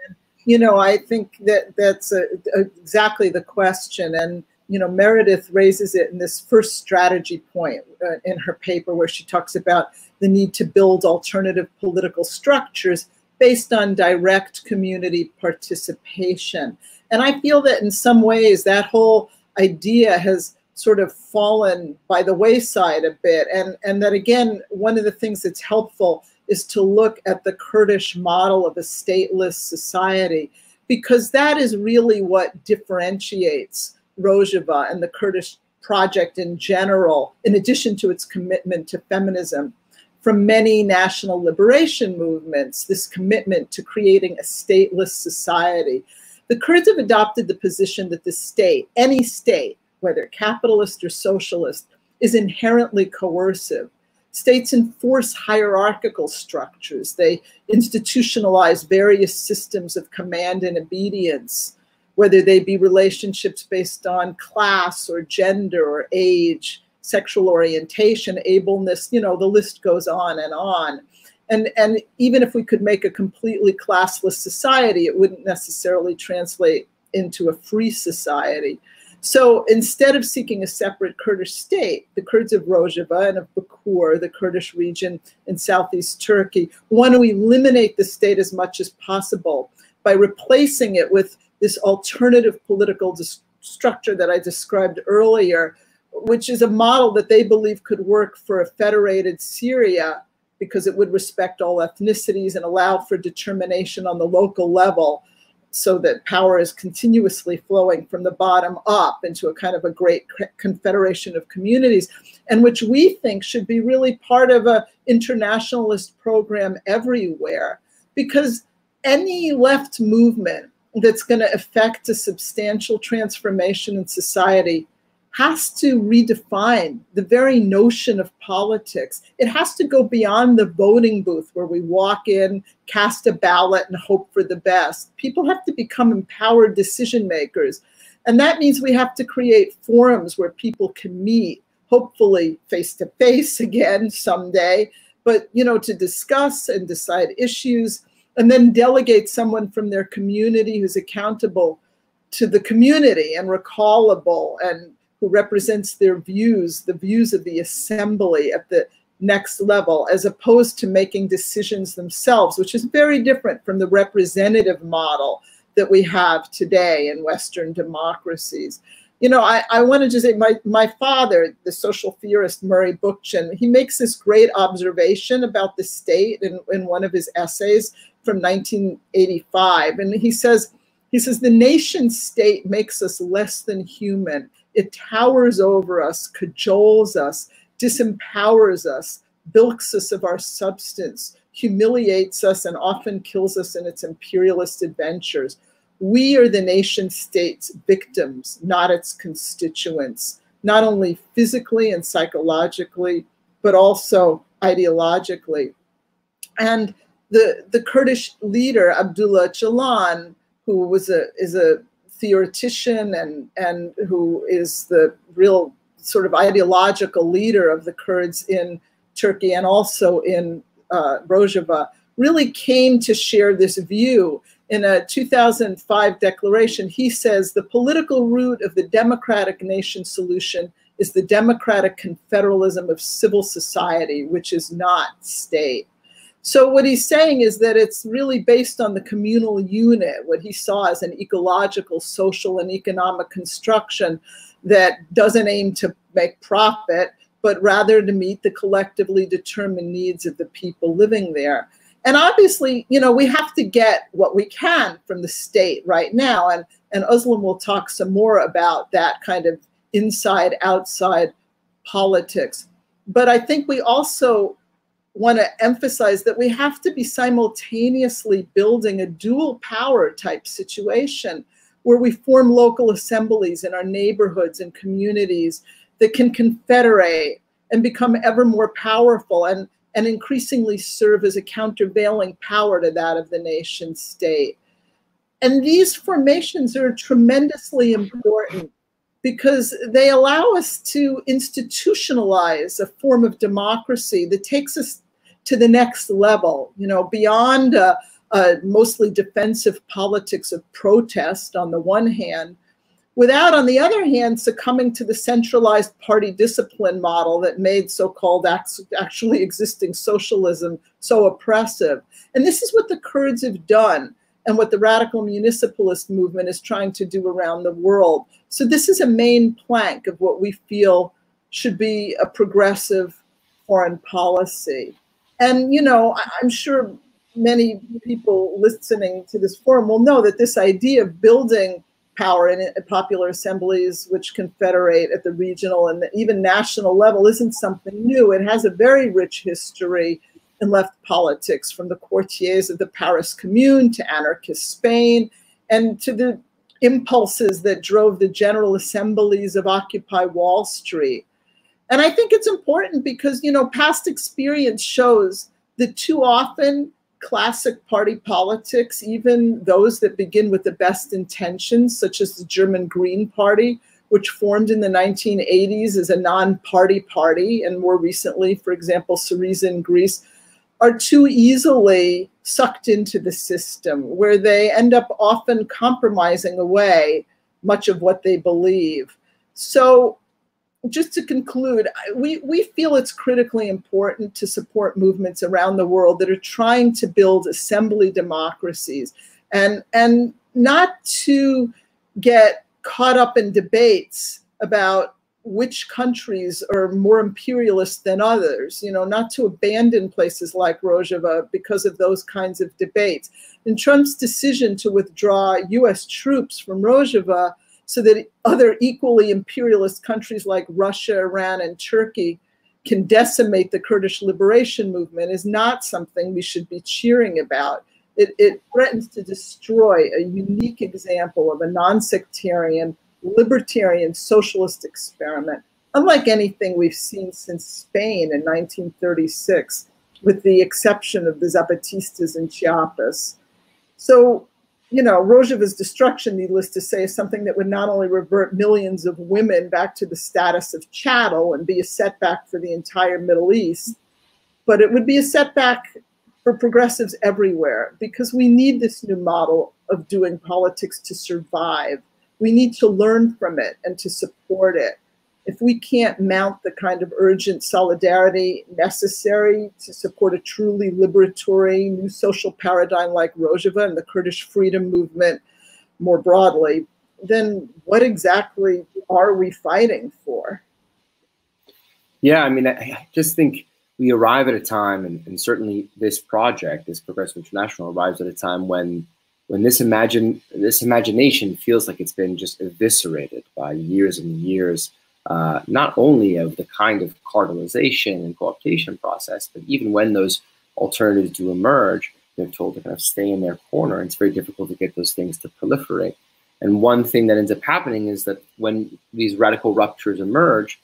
You know, I think that that's a, a, exactly the question, and you know, Meredith raises it in this first strategy point uh, in her paper, where she talks about the need to build alternative political structures based on direct community participation. And I feel that in some ways that whole idea has sort of fallen by the wayside a bit. And, and that again, one of the things that's helpful is to look at the Kurdish model of a stateless society, because that is really what differentiates Rojava and the Kurdish project in general, in addition to its commitment to feminism from many national liberation movements, this commitment to creating a stateless society. The Kurds have adopted the position that the state, any state, whether capitalist or socialist, is inherently coercive. States enforce hierarchical structures. They institutionalize various systems of command and obedience, whether they be relationships based on class or gender or age, sexual orientation, ableness, you know, the list goes on and on. And, and even if we could make a completely classless society, it wouldn't necessarily translate into a free society. So instead of seeking a separate Kurdish state, the Kurds of Rojava and of Bakur, the Kurdish region in southeast Turkey, want to eliminate the state as much as possible by replacing it with this alternative political structure that I described earlier, which is a model that they believe could work for a federated Syria because it would respect all ethnicities and allow for determination on the local level so that power is continuously flowing from the bottom up into a kind of a great confederation of communities and which we think should be really part of a internationalist program everywhere because any left movement that's going to affect a substantial transformation in society has to redefine the very notion of politics. It has to go beyond the voting booth where we walk in, cast a ballot, and hope for the best. People have to become empowered decision makers. And that means we have to create forums where people can meet, hopefully face to face again someday, but you know, to discuss and decide issues, and then delegate someone from their community who's accountable to the community and recallable and who represents their views, the views of the assembly at the next level, as opposed to making decisions themselves, which is very different from the representative model that we have today in Western democracies. You know, I, I wanted to say my, my father, the social theorist Murray Bookchin, he makes this great observation about the state in, in one of his essays from 1985. And he says, he says, the nation state makes us less than human it towers over us, cajoles us, disempowers us, bilks us of our substance, humiliates us, and often kills us in its imperialist adventures. We are the nation state's victims, not its constituents, not only physically and psychologically, but also ideologically. And the, the Kurdish leader, Abdullah Öcalan, who was a, is a theoretician and, and who is the real sort of ideological leader of the Kurds in Turkey and also in uh, Rojava, really came to share this view. In a 2005 declaration, he says the political root of the democratic nation solution is the democratic confederalism of civil society, which is not state. So what he's saying is that it's really based on the communal unit, what he saw as an ecological, social, and economic construction that doesn't aim to make profit, but rather to meet the collectively determined needs of the people living there. And obviously, you know, we have to get what we can from the state right now. And, and Özlem will talk some more about that kind of inside outside politics. But I think we also want to emphasize that we have to be simultaneously building a dual power type situation where we form local assemblies in our neighborhoods and communities that can confederate and become ever more powerful and, and increasingly serve as a countervailing power to that of the nation state. And these formations are tremendously important because they allow us to institutionalize a form of democracy that takes us to the next level, you know, beyond a, a mostly defensive politics of protest on the one hand, without, on the other hand, succumbing to the centralized party discipline model that made so-called actually existing socialism so oppressive. And this is what the Kurds have done and what the radical municipalist movement is trying to do around the world. So this is a main plank of what we feel should be a progressive foreign policy. And, you know, I'm sure many people listening to this forum will know that this idea of building power in popular assemblies which confederate at the regional and even national level isn't something new. It has a very rich history in left politics, from the courtiers of the Paris Commune to anarchist Spain, and to the impulses that drove the general assemblies of Occupy Wall Street. And I think it's important because, you know, past experience shows that too often classic party politics, even those that begin with the best intentions, such as the German Green Party, which formed in the 1980s as a non-party party, and more recently, for example, Syriza in Greece, are too easily sucked into the system where they end up often compromising away much of what they believe. So just to conclude, we, we feel it's critically important to support movements around the world that are trying to build assembly democracies and, and not to get caught up in debates about which countries are more imperialist than others, you know, not to abandon places like Rojava because of those kinds of debates. And Trump's decision to withdraw US troops from Rojava so that other equally imperialist countries like Russia, Iran, and Turkey can decimate the Kurdish liberation movement is not something we should be cheering about. It, it threatens to destroy a unique example of a non-sectarian libertarian socialist experiment, unlike anything we've seen since Spain in 1936, with the exception of the Zapatistas in Chiapas. So, you know, Rojava's destruction, needless to say, is something that would not only revert millions of women back to the status of chattel and be a setback for the entire Middle East, but it would be a setback for progressives everywhere because we need this new model of doing politics to survive we need to learn from it and to support it. If we can't mount the kind of urgent solidarity necessary to support a truly liberatory new social paradigm like Rojava and the Kurdish freedom movement more broadly, then what exactly are we fighting for? Yeah, I mean, I just think we arrive at a time, and, and certainly this project, this Progressive International, arrives at a time when when this imagine this imagination feels like it's been just eviscerated by years and years, uh, not only of the kind of cartelization and cooptation process, but even when those alternatives do emerge, they're told to kind of stay in their corner. And it's very difficult to get those things to proliferate. And one thing that ends up happening is that when these radical ruptures emerge,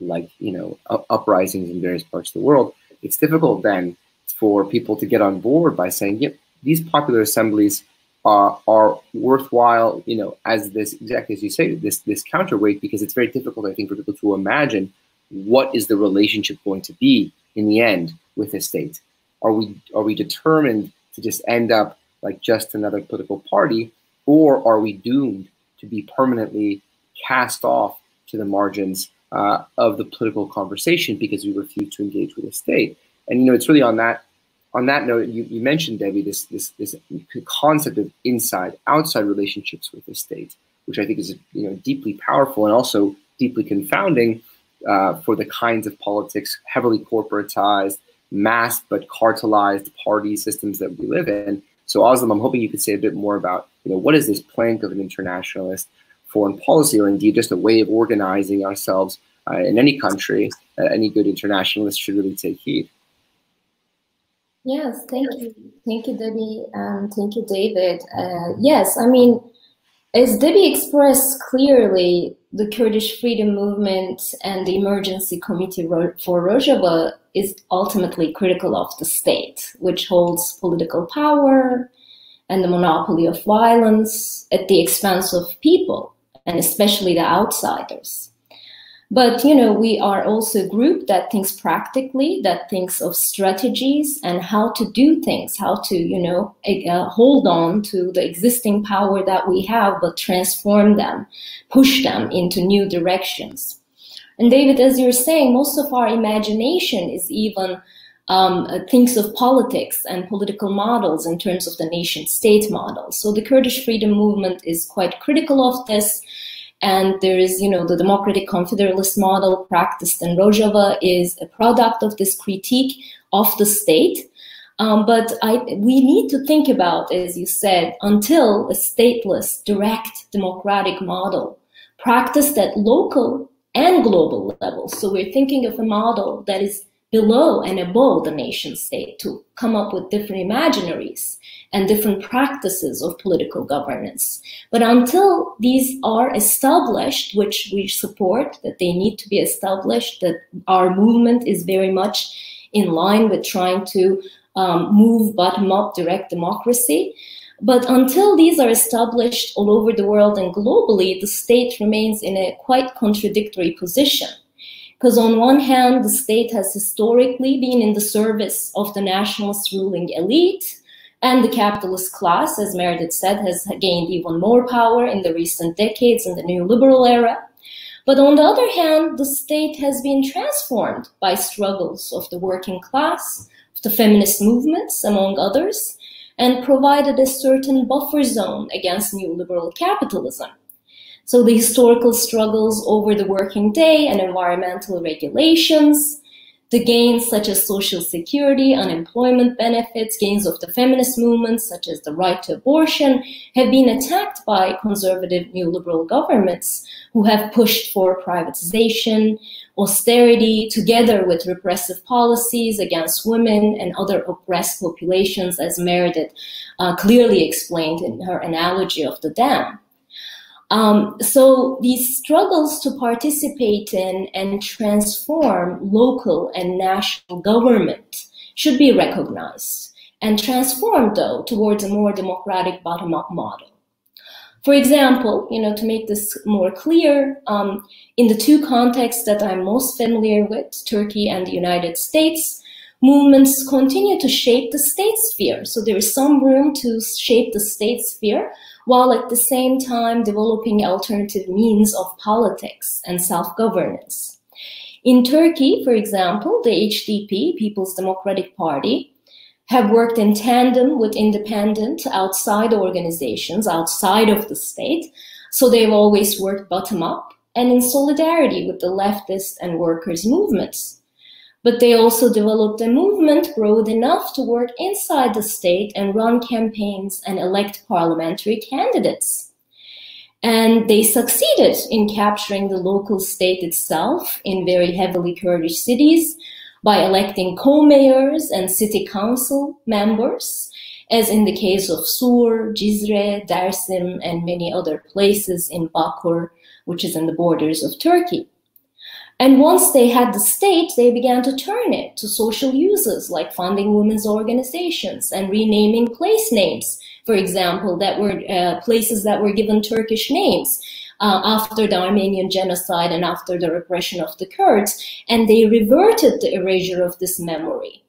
like you know uprisings in various parts of the world, it's difficult then for people to get on board by saying, "Yep, these popular assemblies are, are worthwhile, you know, as this exactly as you say, this this counterweight, because it's very difficult, I think, for people to imagine what is the relationship going to be in the end with the state. Are we are we determined to just end up like just another political party, or are we doomed to be permanently cast off to the margins uh, of the political conversation because we refuse to engage with the state? And you know, it's really on that on that note, you, you mentioned Debbie this this this concept of inside outside relationships with the state, which I think is you know deeply powerful and also deeply confounding uh, for the kinds of politics heavily corporatized, mass but cartelized party systems that we live in. So, Özlem, I'm hoping you could say a bit more about you know what is this plank of an internationalist foreign policy, or indeed just a way of organizing ourselves uh, in any country. Uh, any good internationalist should really take heed. Yes, thank you. Thank you, Debbie. and thank you, David. Uh, yes, I mean, as Debbie expressed clearly, the Kurdish freedom movement and the emergency committee for Rojava is ultimately critical of the state, which holds political power and the monopoly of violence at the expense of people, and especially the outsiders. But you know, we are also a group that thinks practically, that thinks of strategies and how to do things, how to you know uh, hold on to the existing power that we have, but transform them, push them into new directions. And David, as you're saying, most of our imagination is even um, uh, thinks of politics and political models in terms of the nation state model. So the Kurdish freedom movement is quite critical of this. And there is, you know, the democratic confederalist model practiced in Rojava is a product of this critique of the state. Um, but I, we need to think about, as you said, until a stateless, direct democratic model practiced at local and global levels. So we're thinking of a model that is below and above the nation state to come up with different imaginaries and different practices of political governance. But until these are established, which we support, that they need to be established, that our movement is very much in line with trying to um, move bottom up direct democracy. But until these are established all over the world and globally, the state remains in a quite contradictory position. Because on one hand, the state has historically been in the service of the nationalist ruling elite, and the capitalist class, as Meredith said, has gained even more power in the recent decades in the neoliberal era. But on the other hand, the state has been transformed by struggles of the working class, of the feminist movements, among others, and provided a certain buffer zone against neoliberal capitalism. So the historical struggles over the working day and environmental regulations, the gains such as social security, unemployment benefits, gains of the feminist movement such as the right to abortion have been attacked by conservative neoliberal governments who have pushed for privatization, austerity, together with repressive policies against women and other oppressed populations, as Meredith uh, clearly explained in her analogy of the dam. Um, so these struggles to participate in and transform local and national government should be recognized and transformed, though, towards a more democratic bottom-up model. For example, you know, to make this more clear, um, in the two contexts that I'm most familiar with, Turkey and the United States, movements continue to shape the state sphere. So there is some room to shape the state sphere, while at the same time developing alternative means of politics and self-governance. In Turkey, for example, the HDP, People's Democratic Party, have worked in tandem with independent outside organizations outside of the state. So they've always worked bottom up and in solidarity with the leftist and workers' movements. But they also developed a movement broad enough to work inside the state and run campaigns and elect parliamentary candidates. And they succeeded in capturing the local state itself in very heavily Kurdish cities by electing co-mayors and city council members, as in the case of Sur, Cizre, Dersim, and many other places in Bakur, which is in the borders of Turkey. And once they had the state, they began to turn it to social uses like funding women's organizations and renaming place names, for example, that were uh, places that were given Turkish names. Uh, after the Armenian genocide and after the repression of the Kurds, and they reverted the erasure of this memory.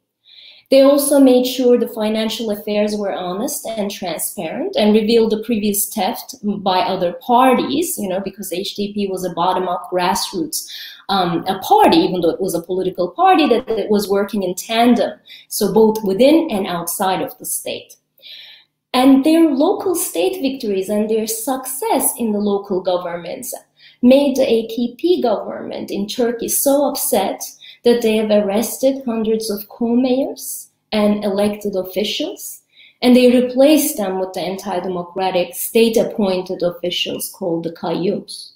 They also made sure the financial affairs were honest and transparent and revealed the previous theft by other parties, you know, because HDP was a bottom-up grassroots um, a party, even though it was a political party, that it was working in tandem, so both within and outside of the state. And their local state victories and their success in the local governments made the AKP government in Turkey so upset that they have arrested hundreds of co-mayors and elected officials, and they replaced them with the anti-democratic state-appointed officials called the Kayyums.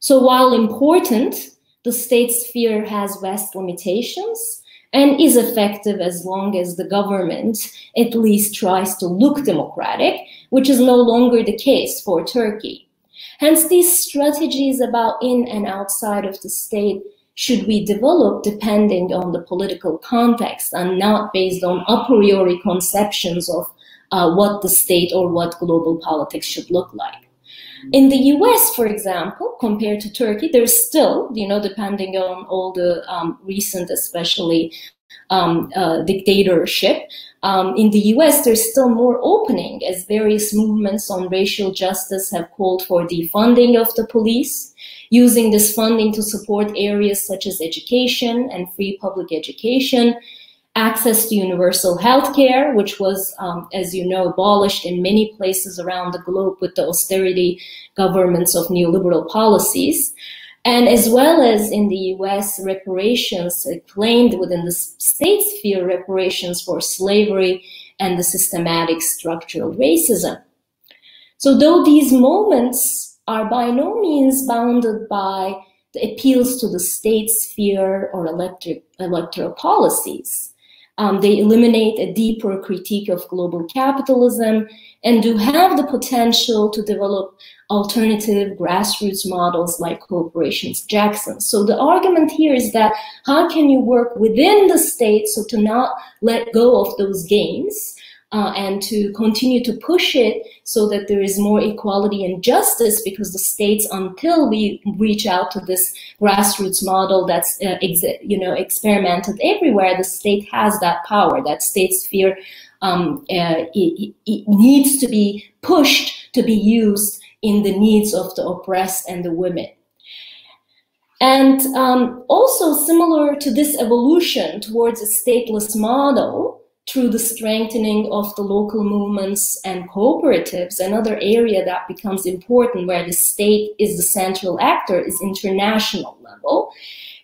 So while important, the state sphere has vast limitations and is effective as long as the government at least tries to look democratic, which is no longer the case for Turkey. Hence, these strategies about in and outside of the state should we develop depending on the political context and not based on a priori conceptions of uh, what the state or what global politics should look like. In the US, for example, compared to Turkey, there's still, you know, depending on all the um, recent, especially um, uh, dictatorship, um, in the US, there's still more opening as various movements on racial justice have called for defunding of the police, using this funding to support areas such as education and free public education, access to universal health care, which was, um, as you know, abolished in many places around the globe with the austerity governments of neoliberal policies. And as well as in the US, reparations claimed within the state sphere reparations for slavery and the systematic structural racism. So though these moments are by no means bounded by the appeals to the state sphere or electric, electoral policies, um, they eliminate a deeper critique of global capitalism and do have the potential to develop alternative grassroots models like Cooperations Jackson. So the argument here is that how can you work within the state so to not let go of those gains uh, and to continue to push it so that there is more equality and justice because the states, until we reach out to this grassroots model that's uh, you know experimented everywhere, the state has that power. That state sphere um, uh, it, it needs to be pushed to be used in the needs of the oppressed and the women. And um, also similar to this evolution towards a stateless model, through the strengthening of the local movements and cooperatives, another area that becomes important where the state is the central actor is international level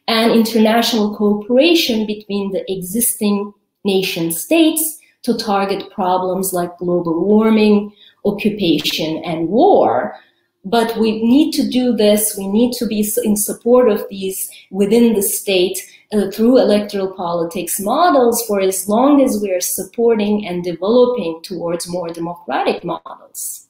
and international cooperation between the existing nation states to target problems like global warming, occupation, and war. But we need to do this, we need to be in support of these within the state uh, through electoral politics models for as long as we are supporting and developing towards more democratic models.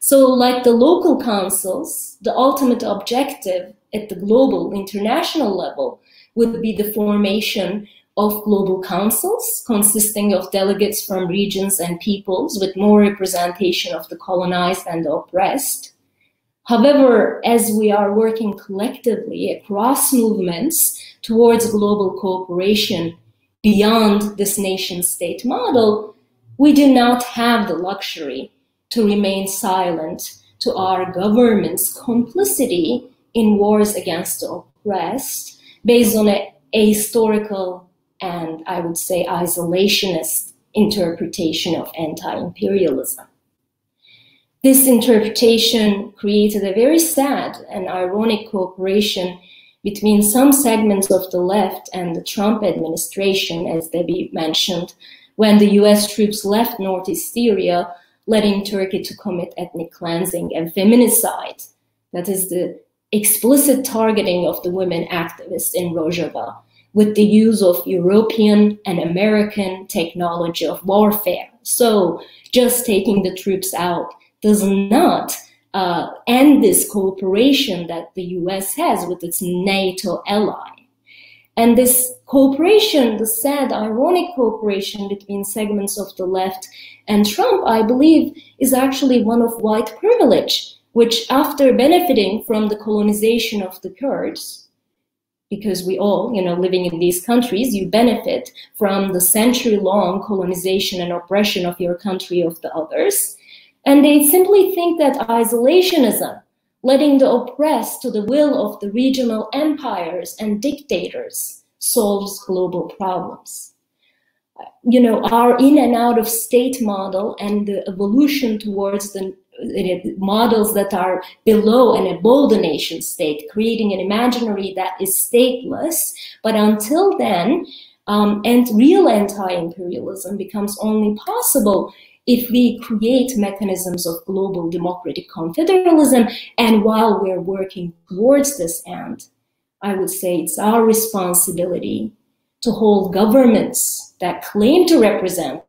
So like the local councils, the ultimate objective at the global international level would be the formation of global councils consisting of delegates from regions and peoples with more representation of the colonized and the oppressed. However, as we are working collectively across movements towards global cooperation beyond this nation state model, we do not have the luxury to remain silent to our government's complicity in wars against the oppressed based on a, a historical and I would say isolationist interpretation of anti-imperialism. This interpretation created a very sad and ironic cooperation between some segments of the left and the Trump administration, as Debbie mentioned, when the US troops left northeast Syria, letting Turkey to commit ethnic cleansing and feminicide. That is the explicit targeting of the women activists in Rojava with the use of European and American technology of warfare. So just taking the troops out does not uh, end this cooperation that the US has with its NATO ally. And this cooperation, the sad, ironic cooperation between segments of the left and Trump, I believe, is actually one of white privilege, which after benefiting from the colonization of the Kurds, because we all, you know, living in these countries, you benefit from the century-long colonization and oppression of your country of the others. And they simply think that isolationism, letting the oppressed to the will of the regional empires and dictators, solves global problems. You know, our in and out of state model and the evolution towards the models that are below and above the nation state, creating an imaginary that is stateless. But until then, um, and real anti-imperialism becomes only possible if we create mechanisms of global democratic confederalism. And while we're working towards this end, I would say it's our responsibility to hold governments that claim to represent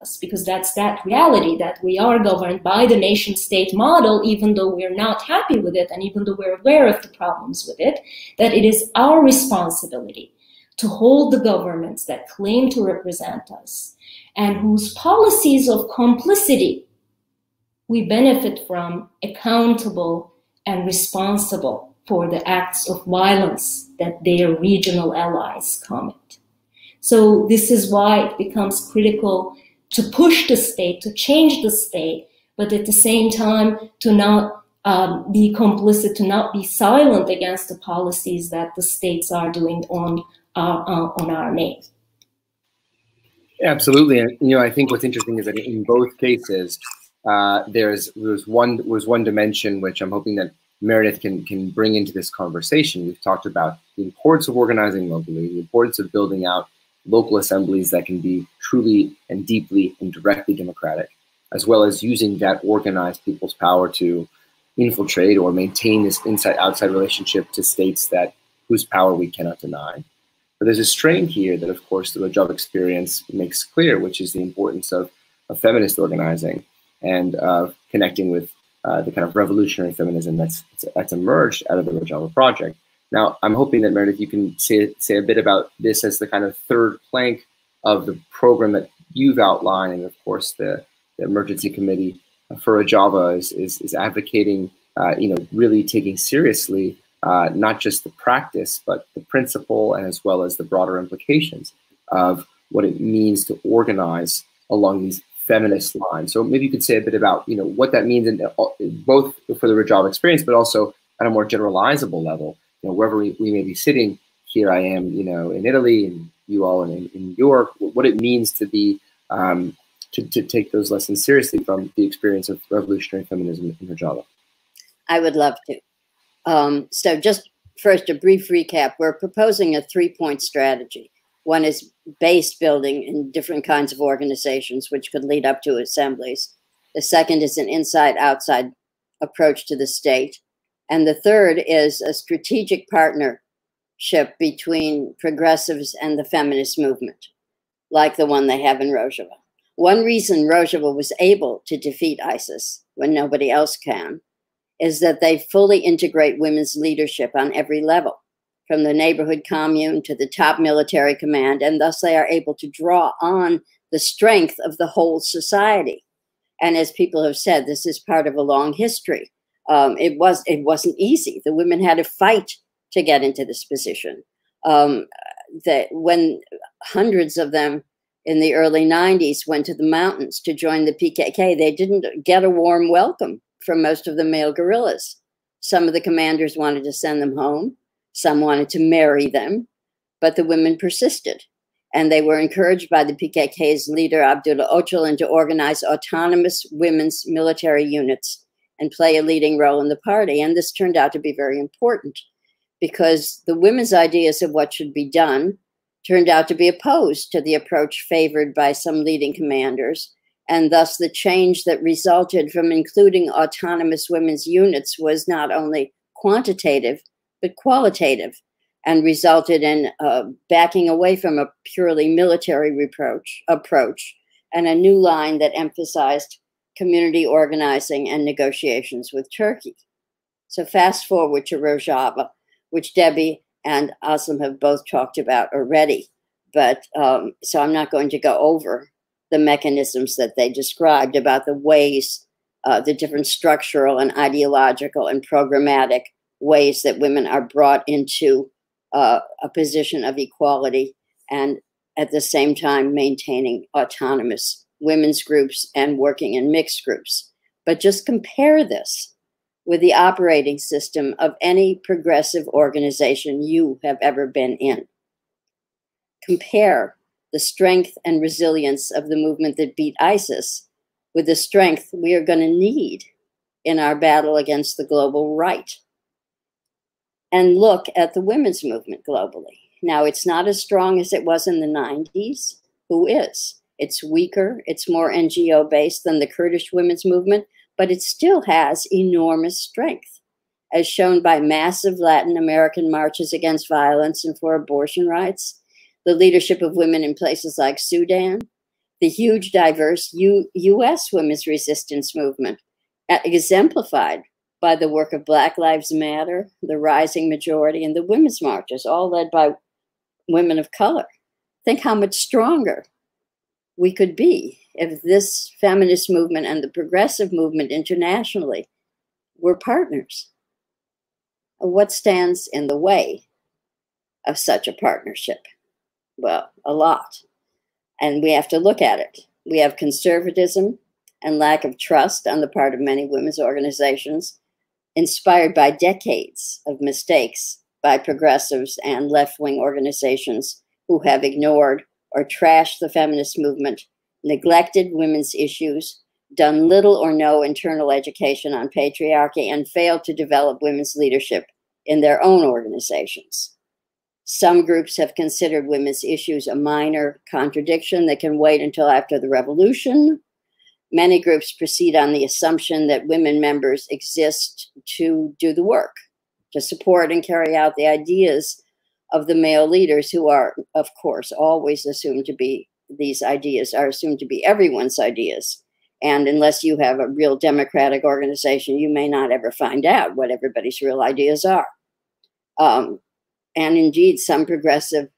us, because that's that reality that we are governed by the nation state model, even though we're not happy with it and even though we're aware of the problems with it, that it is our responsibility to hold the governments that claim to represent us and whose policies of complicity we benefit from accountable and responsible for the acts of violence that their regional allies commit. So this is why it becomes critical to push the state, to change the state, but at the same time to not um, be complicit, to not be silent against the policies that the states are doing on uh, on our name. Absolutely, and you know, I think what's interesting is that in both cases, uh, there's there's one was one dimension which I'm hoping that Meredith can can bring into this conversation. We've talked about the importance of organizing locally, the importance of building out local assemblies that can be truly and deeply and directly democratic, as well as using that organized people's power to infiltrate or maintain this inside outside relationship to states that whose power we cannot deny. But there's a strain here that, of course, the Rojava experience makes clear, which is the importance of, of feminist organizing and uh, connecting with uh, the kind of revolutionary feminism that's that's emerged out of the Rojava project. Now, I'm hoping that Meredith, you can say say a bit about this as the kind of third plank of the program that you've outlined, and of course, the, the emergency committee for Rojava is is, is advocating, uh, you know, really taking seriously uh, not just the practice, but the principle, and as well as the broader implications of what it means to organize along these feminist lines. So maybe you could say a bit about, you know, what that means in, in both for the Rojava experience, but also at a more generalizable level. You know, wherever we, we may be sitting, here I am, you know, in Italy, and you all in, in New York. What it means to be um, to, to take those lessons seriously from the experience of revolutionary feminism in Rojava. I would love to. Um, so just first, a brief recap. We're proposing a three-point strategy. One is base building in different kinds of organizations, which could lead up to assemblies. The second is an inside-outside approach to the state. And the third is a strategic partnership between progressives and the feminist movement, like the one they have in Rojava. One reason Rojava was able to defeat ISIS when nobody else can is that they fully integrate women's leadership on every level, from the neighborhood commune to the top military command, and thus they are able to draw on the strength of the whole society. And as people have said, this is part of a long history. Um, it was it wasn't easy. The women had to fight to get into this position. Um, that when hundreds of them in the early 90s went to the mountains to join the PKK, they didn't get a warm welcome from most of the male guerrillas. Some of the commanders wanted to send them home, some wanted to marry them, but the women persisted. And they were encouraged by the PKK's leader, Abdullah Öcalan, to organize autonomous women's military units and play a leading role in the party. And this turned out to be very important because the women's ideas of what should be done turned out to be opposed to the approach favored by some leading commanders and thus the change that resulted from including autonomous women's units was not only quantitative, but qualitative, and resulted in uh, backing away from a purely military reproach, approach and a new line that emphasized community organizing and negotiations with Turkey. So fast forward to Rojava, which Debbie and Özlem have both talked about already. But um, so I'm not going to go over the mechanisms that they described about the ways, uh, the different structural and ideological and programmatic ways that women are brought into uh, a position of equality and at the same time maintaining autonomous women's groups and working in mixed groups. But just compare this with the operating system of any progressive organization you have ever been in. Compare the strength and resilience of the movement that beat ISIS with the strength we are going to need in our battle against the global right. And look at the women's movement globally. Now, it's not as strong as it was in the 90s. Who is? It's weaker, it's more NGO based than the Kurdish women's movement, but it still has enormous strength, as shown by massive Latin American marches against violence and for abortion rights, the leadership of women in places like Sudan, the huge, diverse U- US women's resistance movement, exemplified by the work of Black Lives Matter, the Rising Majority, and the women's marches, all led by women of color. Think how much stronger we could be if this feminist movement and the progressive movement internationally were partners. What stands in the way of such a partnership? Well, a lot. And we have to look at it. We have conservatism and lack of trust on the part of many women's organizations, inspired by decades of mistakes by progressives and left wing organizations who have ignored or trashed the feminist movement, neglected women's issues, done little or no internal education on patriarchy, and failed to develop women's leadership in their own organizations. Some groups have considered women's issues a minor contradiction that can wait until after the revolution. Many groups proceed on the assumption that women members exist to do the work, to support and carry out the ideas of the male leaders who are, of course, always assumed to be these ideas are assumed to be everyone's ideas. And unless you have a real democratic organization, you may not ever find out what everybody's real ideas are. Um, and indeed, some progressive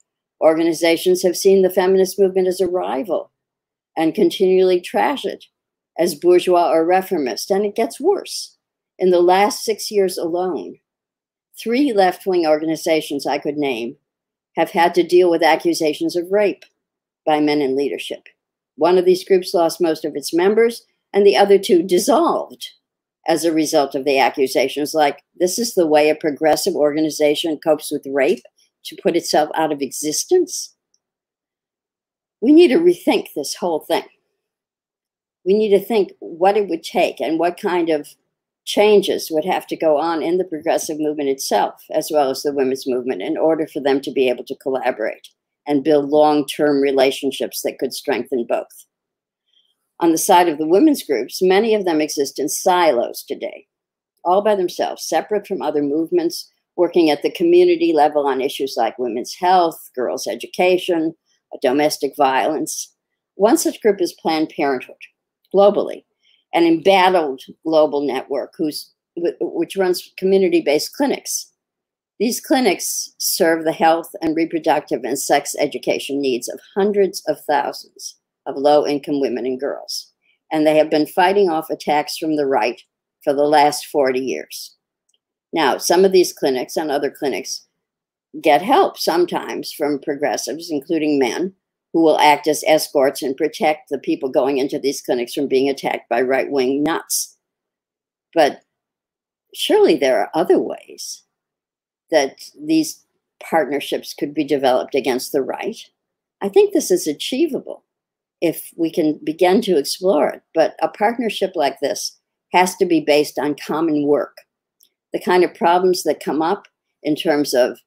organizations have seen the feminist movement as a rival and continually trash it as bourgeois or reformist. And it gets worse. In the last six years alone, Three left wing organizations I could name have had to deal with accusations of rape by men in leadership. One of these groups lost most of its members, and the other two dissolved as a result of the accusations like, this is the way a progressive organization copes with rape to put itself out of existence. We need to rethink this whole thing. We need to think what it would take and what kind of changes would have to go on in the progressive movement itself, as well as the women's movement, in order for them to be able to collaborate and build long term relationships that could strengthen both. On the side of the women's groups, many of them exist in silos today, all by themselves, separate from other movements, working at the community level on issues like women's health, girls' education, domestic violence. One such group is Planned Parenthood globally, an embattled global network who's, which runs community based clinics. These clinics serve the health and reproductive and sex education needs of hundreds of thousands of low income women and girls. And they have been fighting off attacks from the right for the last 40 years. Now, some of these clinics and other clinics get help sometimes from progressives, including men, who will act as escorts and protect the people going into these clinics from being attacked by right wing nuts. But surely there are other ways that these partnerships could be developed against the right. I think this is achievable if we can begin to explore it. But a partnership like this has to be based on common work. The kind of problems that come up in terms of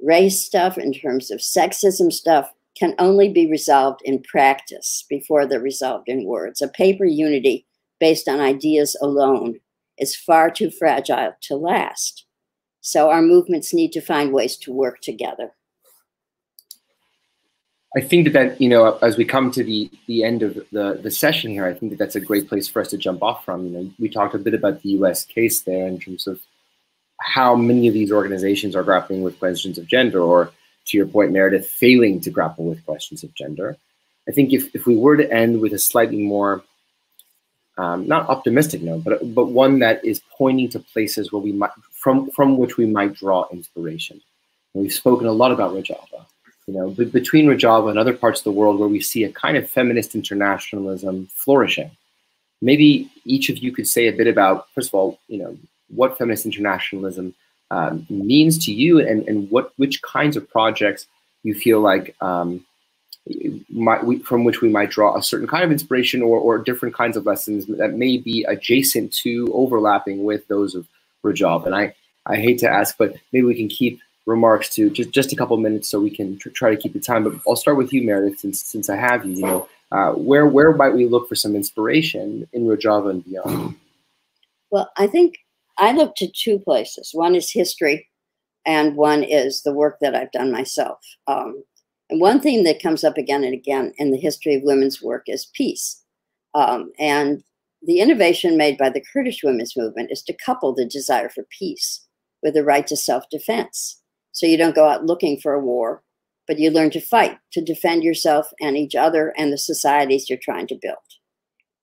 race stuff, in terms of sexism stuff, can only be resolved in practice before they're resolved in words. A paper unity based on ideas alone is far too fragile to last. So our movements need to find ways to work together. I think that, you know, as we come to the the end of the the session here, I think that that's a great place for us to jump off from. You know, we talked a bit about the U.S. case there in terms of how many of these organizations are grappling with questions of gender, or to your point, Meredith, failing to grapple with questions of gender. I think if, if we were to end with a slightly more, um, not optimistic note, but, but one that is pointing to places where we might, from, from which we might draw inspiration. And we've spoken a lot about Rojava. You know, between Rojava and other parts of the world where we see a kind of feminist internationalism flourishing, maybe each of you could say a bit about, first of all, you know, what feminist internationalism um, means to you and, and what which kinds of projects you feel like um, might, we, from which we might draw a certain kind of inspiration or, or different kinds of lessons that may be adjacent to overlapping with those of Rojava. And I, I hate to ask, but maybe we can keep remarks to just, just a couple minutes so we can tr try to keep the time. But I'll start with you, Meredith, since, since I have you. You know, uh, where, where might we look for some inspiration in Rojava and beyond? Well, I think I look to two places. One is history, and one is the work that I've done myself. Um, and one thing that comes up again and again in the history of women's work is peace. Um, and the innovation made by the Kurdish women's movement is to couple the desire for peace with the right to self defense. So you don't go out looking for a war, but you learn to fight, to defend yourself and each other and the societies you're trying to build.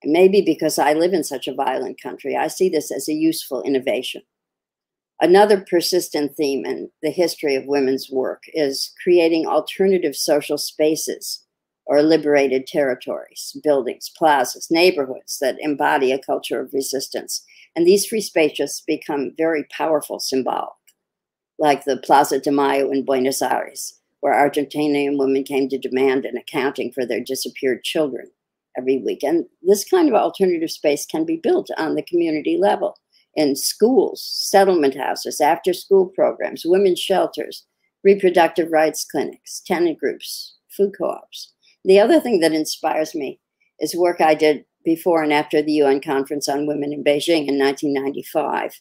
And maybe because I live in such a violent country, I see this as a useful innovation. Another persistent theme in the history of women's work is creating alternative social spaces or liberated territories, buildings, plazas, neighborhoods that embody a culture of resistance. And these free spaces become very powerful symbolic, like the Plaza de Mayo in Buenos Aires, where Argentinian women came to demand an accounting for their disappeared children every week. And this kind of alternative space can be built on the community level in schools, settlement houses, after school programs, women's shelters, reproductive rights clinics, tenant groups, food co ops. The other thing that inspires me is work I did before and after the UN Conference on Women in Beijing in 1995,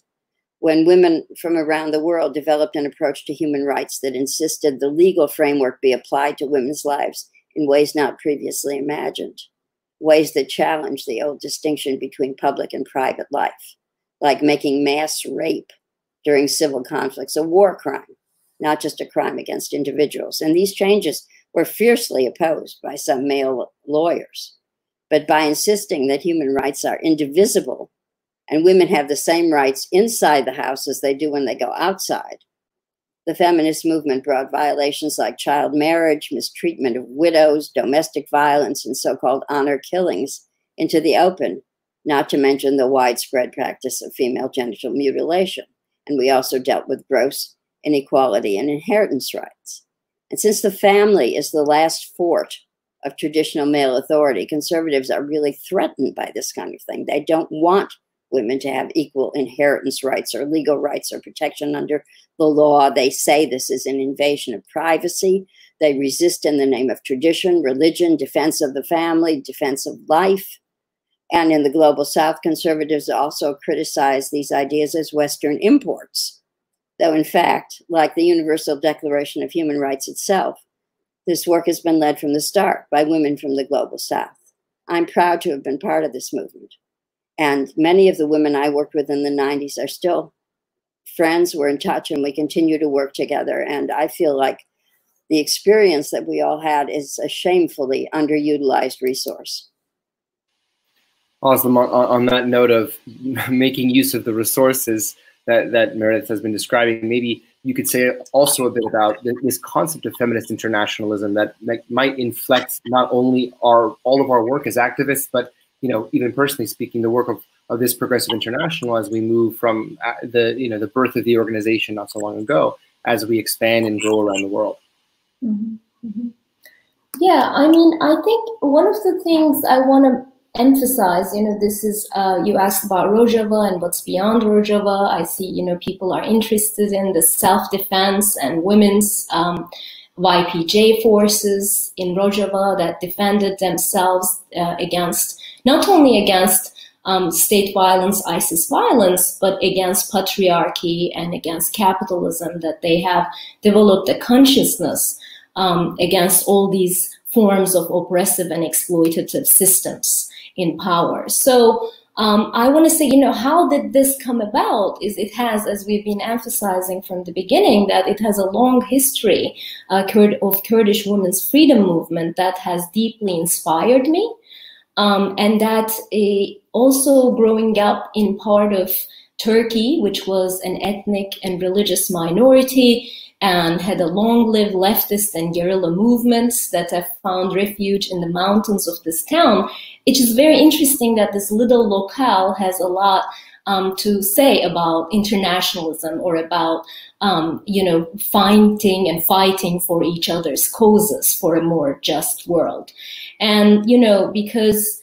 when women from around the world developed an approach to human rights that insisted the legal framework be applied to women's lives in ways not previously imagined, ways that challenge the old distinction between public and private life like making mass rape during civil conflicts a war crime, not just a crime against individuals. And these changes were fiercely opposed by some male lawyers. But by insisting that human rights are indivisible and women have the same rights inside the house as they do when they go outside, the feminist movement brought violations like child marriage, mistreatment of widows, domestic violence, and so called honor killings into the open not to mention the widespread practice of female genital mutilation. And we also dealt with gross inequality and inheritance rights. And since the family is the last fort of traditional male authority, conservatives are really threatened by this kind of thing. They don't want women to have equal inheritance rights or legal rights or protection under the law. They say this is an invasion of privacy. They resist in the name of tradition, religion, defense of the family, defense of life. And in the global south, conservatives also criticize these ideas as Western imports. Though, in fact, like the Universal Declaration of Human Rights itself, this work has been led from the start by women from the global south. I'm proud to have been part of this movement. And many of the women I worked with in the 90s are still friends. We're in touch and we continue to work together. And I feel like the experience that we all had is a shamefully underutilized resource. Awesome. On, on that note of (laughs) making use of the resources that, that Meredith has been describing, maybe you could say also a bit about this concept of feminist internationalism that, that might inflect not only our all of our work as activists, but you know, even personally speaking, the work of, of this progressive international as we move from uh, the you know the birth of the organization not so long ago, as we expand and grow around the world. Mm -hmm. Mm -hmm. Yeah, I mean, I think one of the things I want to emphasize, you know, this is, uh, you asked about Rojava and what's beyond Rojava. I see, you know, people are interested in the self-defense and women's um, YPJ forces in Rojava that defended themselves uh, against, not only against um, state violence, ISIS violence, but against patriarchy and against capitalism, that they have developed a consciousness um, against all these forms of oppressive and exploitative systems in power. So um, I want to say, you know, how did this come about? Is it has, as we've been emphasizing from the beginning, that it has a long history uh, of Kurdish women's freedom movement that has deeply inspired me, um, and that uh, also growing up in part of Turkey, which was an ethnic and religious minority and had a long-lived leftist and guerrilla movements that have found refuge in the mountains of this town. It is very interesting that this little locale has a lot um, to say about internationalism or about um, you know fighting and fighting for each other's causes for a more just world, and you know because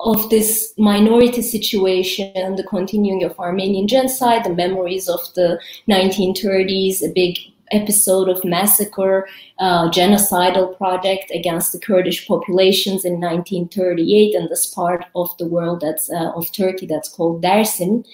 of this minority situation, the continuing of Armenian genocide, the memories of the 1930s, a big episode of massacre, uh, genocidal project against the Kurdish populations in 1938 in this part of the world that's uh, of Turkey that's called Dersim,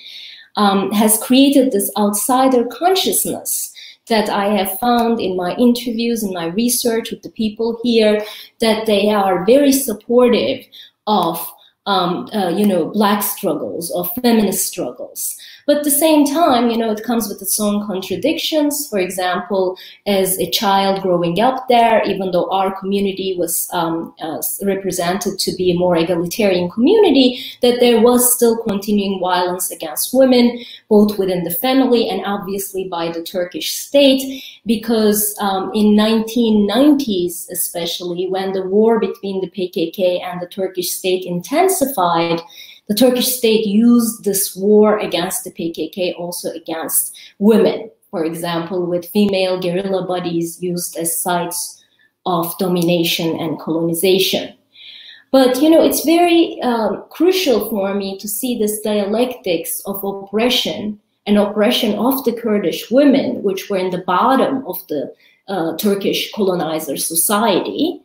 um, has created this outsider consciousness that I have found in my interviews and my research with the people here that they are very supportive of um, uh, you know, black struggles or feminist struggles. But at the same time, you know, it comes with its own contradictions. For example, as a child growing up there, even though our community was um, uh, represented to be a more egalitarian community, that there was still continuing violence against women, both within the family and obviously by the Turkish state, because um, in 1990s, especially when the war between the PKK and the Turkish state intensified, the Turkish state used this war against the PKK also against women, for example, with female guerrilla bodies used as sites of domination and colonization. But you know, it's very um, crucial for me to see this dialectics of oppression and oppression of the Kurdish women, which were in the bottom of the uh, Turkish colonizer society,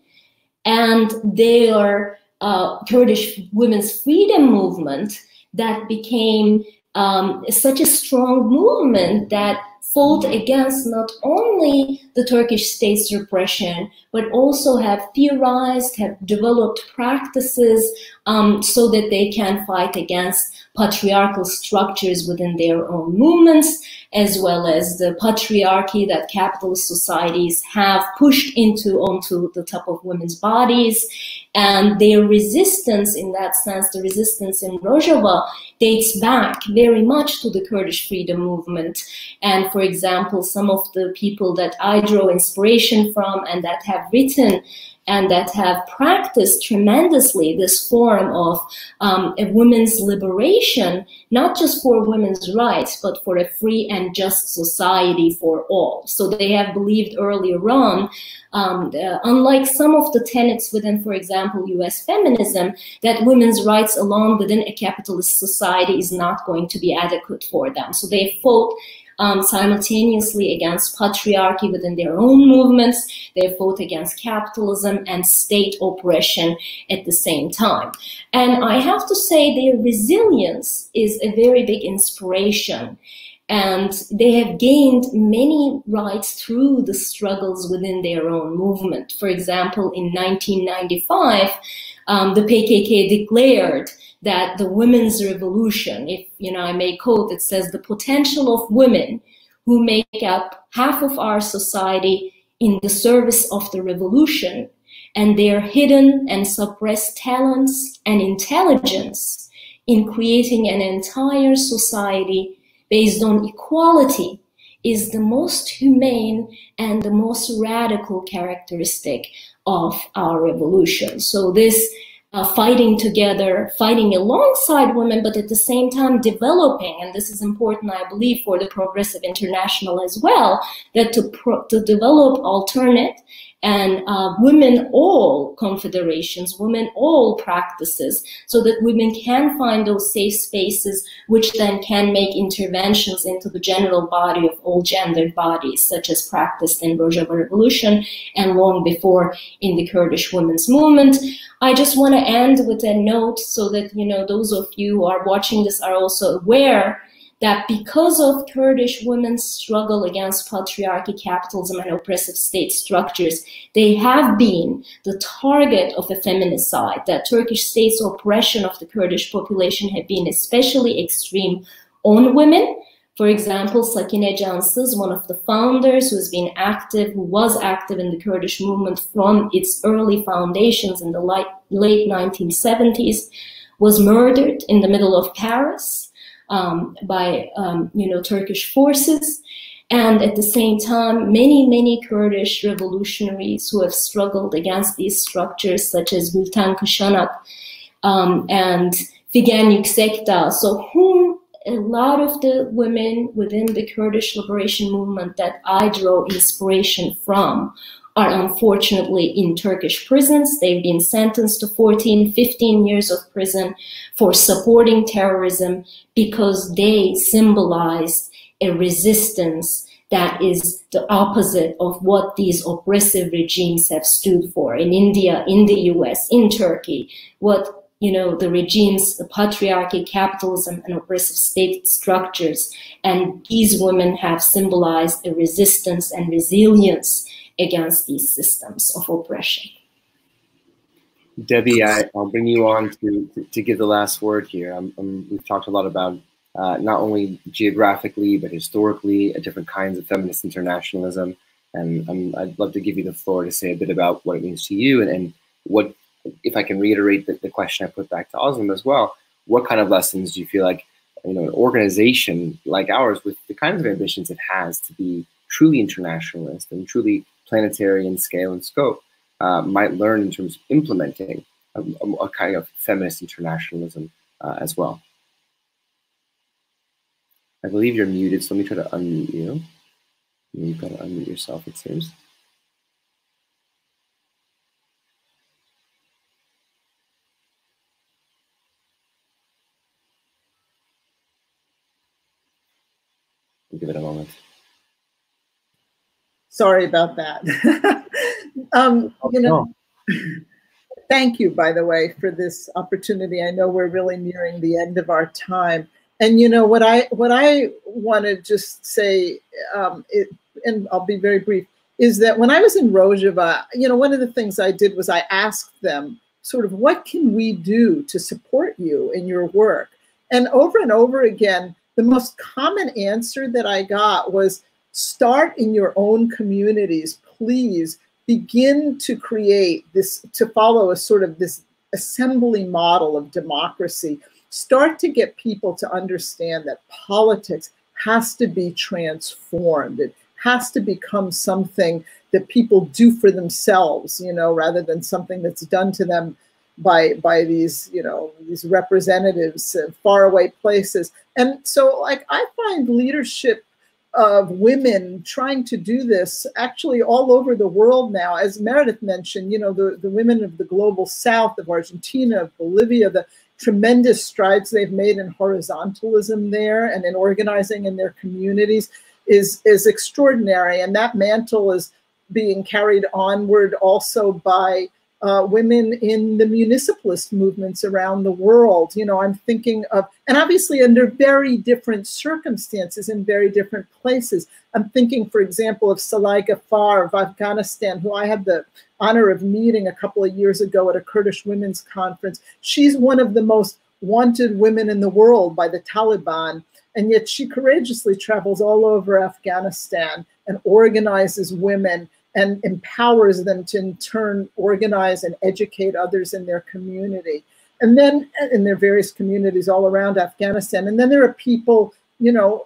and their uh, Kurdish women's freedom movement that became um, such a strong movement that fought against not only the Turkish state's repression, but also have theorized, have developed practices um, so that they can fight against patriarchal structures within their own movements, as well as the patriarchy that capitalist societies have pushed into onto the top of women's bodies. And their resistance in that sense, the resistance in Rojava, dates back very much to the Kurdish freedom movement. And for example, some of the people that I draw inspiration from and that have written and that have practiced tremendously this form of um, a women's liberation, not just for women's rights, but for a free and just society for all. So they have believed earlier on, um, uh, unlike some of the tenets within, for example, US feminism, that women's rights alone within a capitalist society is not going to be adequate for them. So they fought um, simultaneously against patriarchy within their own movements. They fought against capitalism and state oppression at the same time. And I have to say their resilience is a very big inspiration and they have gained many rights through the struggles within their own movement. For example, in 1995, um, the PKK declared that the women's revolution, if you know I may quote, it says the potential of women who make up half of our society in the service of the revolution and their hidden and suppressed talents and intelligence in creating an entire society based on equality is the most humane and the most radical characteristic of our revolution. So this uh, fighting together, fighting alongside women, but at the same time developing, and this is important, I believe, for the Progressive International as well, that to, to develop alternate and uh, women all confederations, women all practices, so that women can find those safe spaces, which then can make interventions into the general body of all gendered bodies, such as practiced in Rojava Revolution and long before in the Kurdish women's movement. I just want to end with a note so that you know those of you who are watching this are also aware that because of Kurdish women's struggle against patriarchy, capitalism, and oppressive state structures, they have been the target of a feminicide, that Turkish state's oppression of the Kurdish population had been especially extreme on women. For example, Sakine Cansız, one of the founders who has been active, who was active in the Kurdish movement from its early foundations in the late 1970s, was murdered in the middle of Paris um, by um, you know Turkish forces. And at the same time, many, many Kurdish revolutionaries who have struggled against these structures, such as Gülten Kışanak um, and Figen Yüksekdağ, so whom a lot of the women within the Kurdish liberation movement that I draw inspiration from are unfortunately in Turkish prisons. They've been sentenced to 14, 15 years of prison for supporting terrorism because they symbolized a resistance that is the opposite of what these oppressive regimes have stood for in India, in the US, in Turkey, what you know the regimes, the patriarchy, capitalism, and oppressive state structures. And these women have symbolized a resistance and resilience against these systems of oppression. Debbie, I, will bring you on to, to, give the last word here. Um, um, we've talked a lot about uh, not only geographically, but historically, different kinds of feminist internationalism. And um, I'd love to give you the floor to say a bit about what it means to you and, and what, if I can reiterate the, the question I put back to Özlem as well, what kind of lessons do you feel like you know, an organization like ours with the kinds of ambitions it has to be truly internationalist and truly planetary in scale and scope uh, might learn in terms of implementing a, a kind of feminist internationalism uh, as well. I believe you're muted, so let me try to unmute you. You've got to unmute yourself, it seems. give it a moment. Sorry about that. (laughs) um, you know, thank you, by the way, for this opportunity. I know we're really nearing the end of our time and you know what I what I want to just say, um, it, and I'll be very brief, is that when I was in Rojava, you know, one of the things I did was I asked them sort of what can we do to support you in your work, and over and over again, the most common answer that I got was start in your own communities, please begin to create this to follow a sort of this assembly model of democracy start to get people to understand that politics has to be transformed. It has to become something that people do for themselves, you know, rather than something that's done to them by by these, you know, these representatives in faraway places. And so, like, I find leadership of women trying to do this actually all over the world now. As Meredith mentioned, you know, the, the women of the global south, of Argentina, of Bolivia, the tremendous strides they've made in horizontalism there and in organizing in their communities is, is extraordinary. And that mantle is being carried onward also by uh, women in the municipalist movements around the world. You know, I'm thinking of, and obviously under very different circumstances in very different places. I'm thinking, for example, of Selay Ghaffar of Afghanistan, who I had the honor of meeting a couple of years ago at a Kurdish women's conference. She's one of the most wanted women in the world by the Taliban. And yet she courageously travels all over Afghanistan and organizes women and empowers them to in turn organize and educate others in their community. And then uh, in their various communities all around Afghanistan. And then there are people, you know,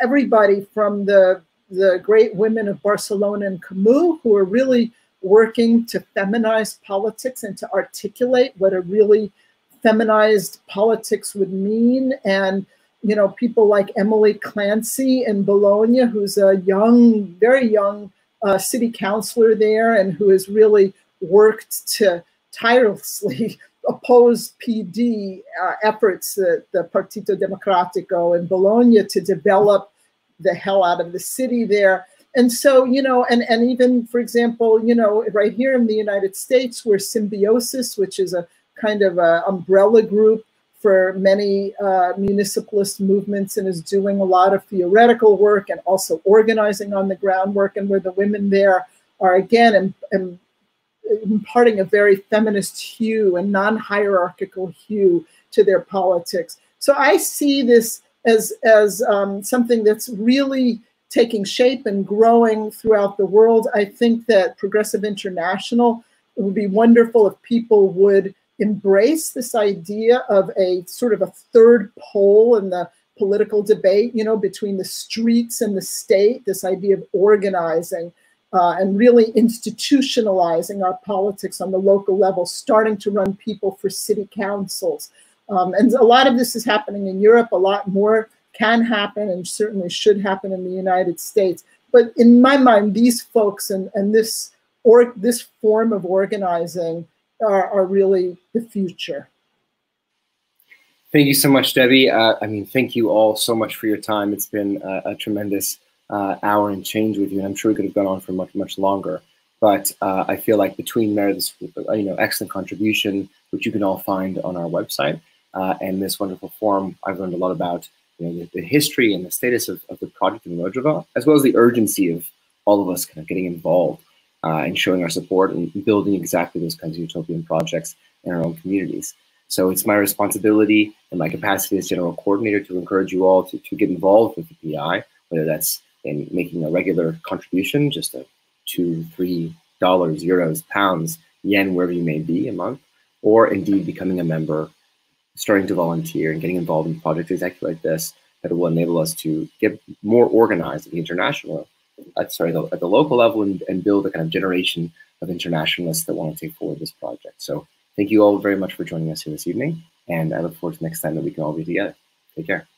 everybody from the, the great women of Barcelona en Comú who are really working to feminize politics and to articulate what a really feminized politics would mean. And, you know, people like Emily Clancy in Bologna, who's a young, very young uh, city councilor there and who has really worked to tirelessly (laughs) oppose PD uh, efforts, the, the Partito Democratico in Bologna to develop the hell out of the city there. And so, you know, and, and even, for example, you know, right here in the United States, where Symbiosis, which is a kind of a umbrella group for many uh, municipalist movements and is doing a lot of theoretical work and also organizing on the groundwork and where the women there are again imparting a very feminist hue and non-hierarchical hue to their politics. So I see this as, as um, something that's really taking shape and growing throughout the world. I think that Progressive International, it would be wonderful if people would embrace this idea of a sort of a third pole in the political debate, you know, between the streets and the state, this idea of organizing uh, and really institutionalizing our politics on the local level, starting to run people for city councils. Um, and a lot of this is happening in Europe. A lot more can happen and certainly should happen in the United States. But in my mind, these folks and, and this or this form of organizing are, are really the future. Thank you so much, Debbie. Uh, I mean, thank you all so much for your time. It's been a, a tremendous uh, hour and change with you, and I'm sure we could have gone on for much, much longer. But uh, I feel like between Meredith's, you know, excellent contribution, which you can all find on our website, uh, and this wonderful forum, I've learned a lot about you know, the, the history and the status of, of the project in Rojava, as well as the urgency of all of us kind of getting involved uh, and showing our support and building exactly those kinds of utopian projects in our own communities. So it's my responsibility and my capacity as general coordinator to encourage you all to, to get involved with the PI, whether that's in making a regular contribution, just a two, three dollars, euros, pounds, yen, wherever you may be a month, or indeed becoming a member, starting to volunteer and getting involved in projects exactly like this that will enable us to get more organized at the international, uh, sorry, the, at the local level and, and build a kind of generation of internationalists that want to take forward this project. So Thank you all very much for joining us here this evening, and I look forward to next time that we can all be together. Take care.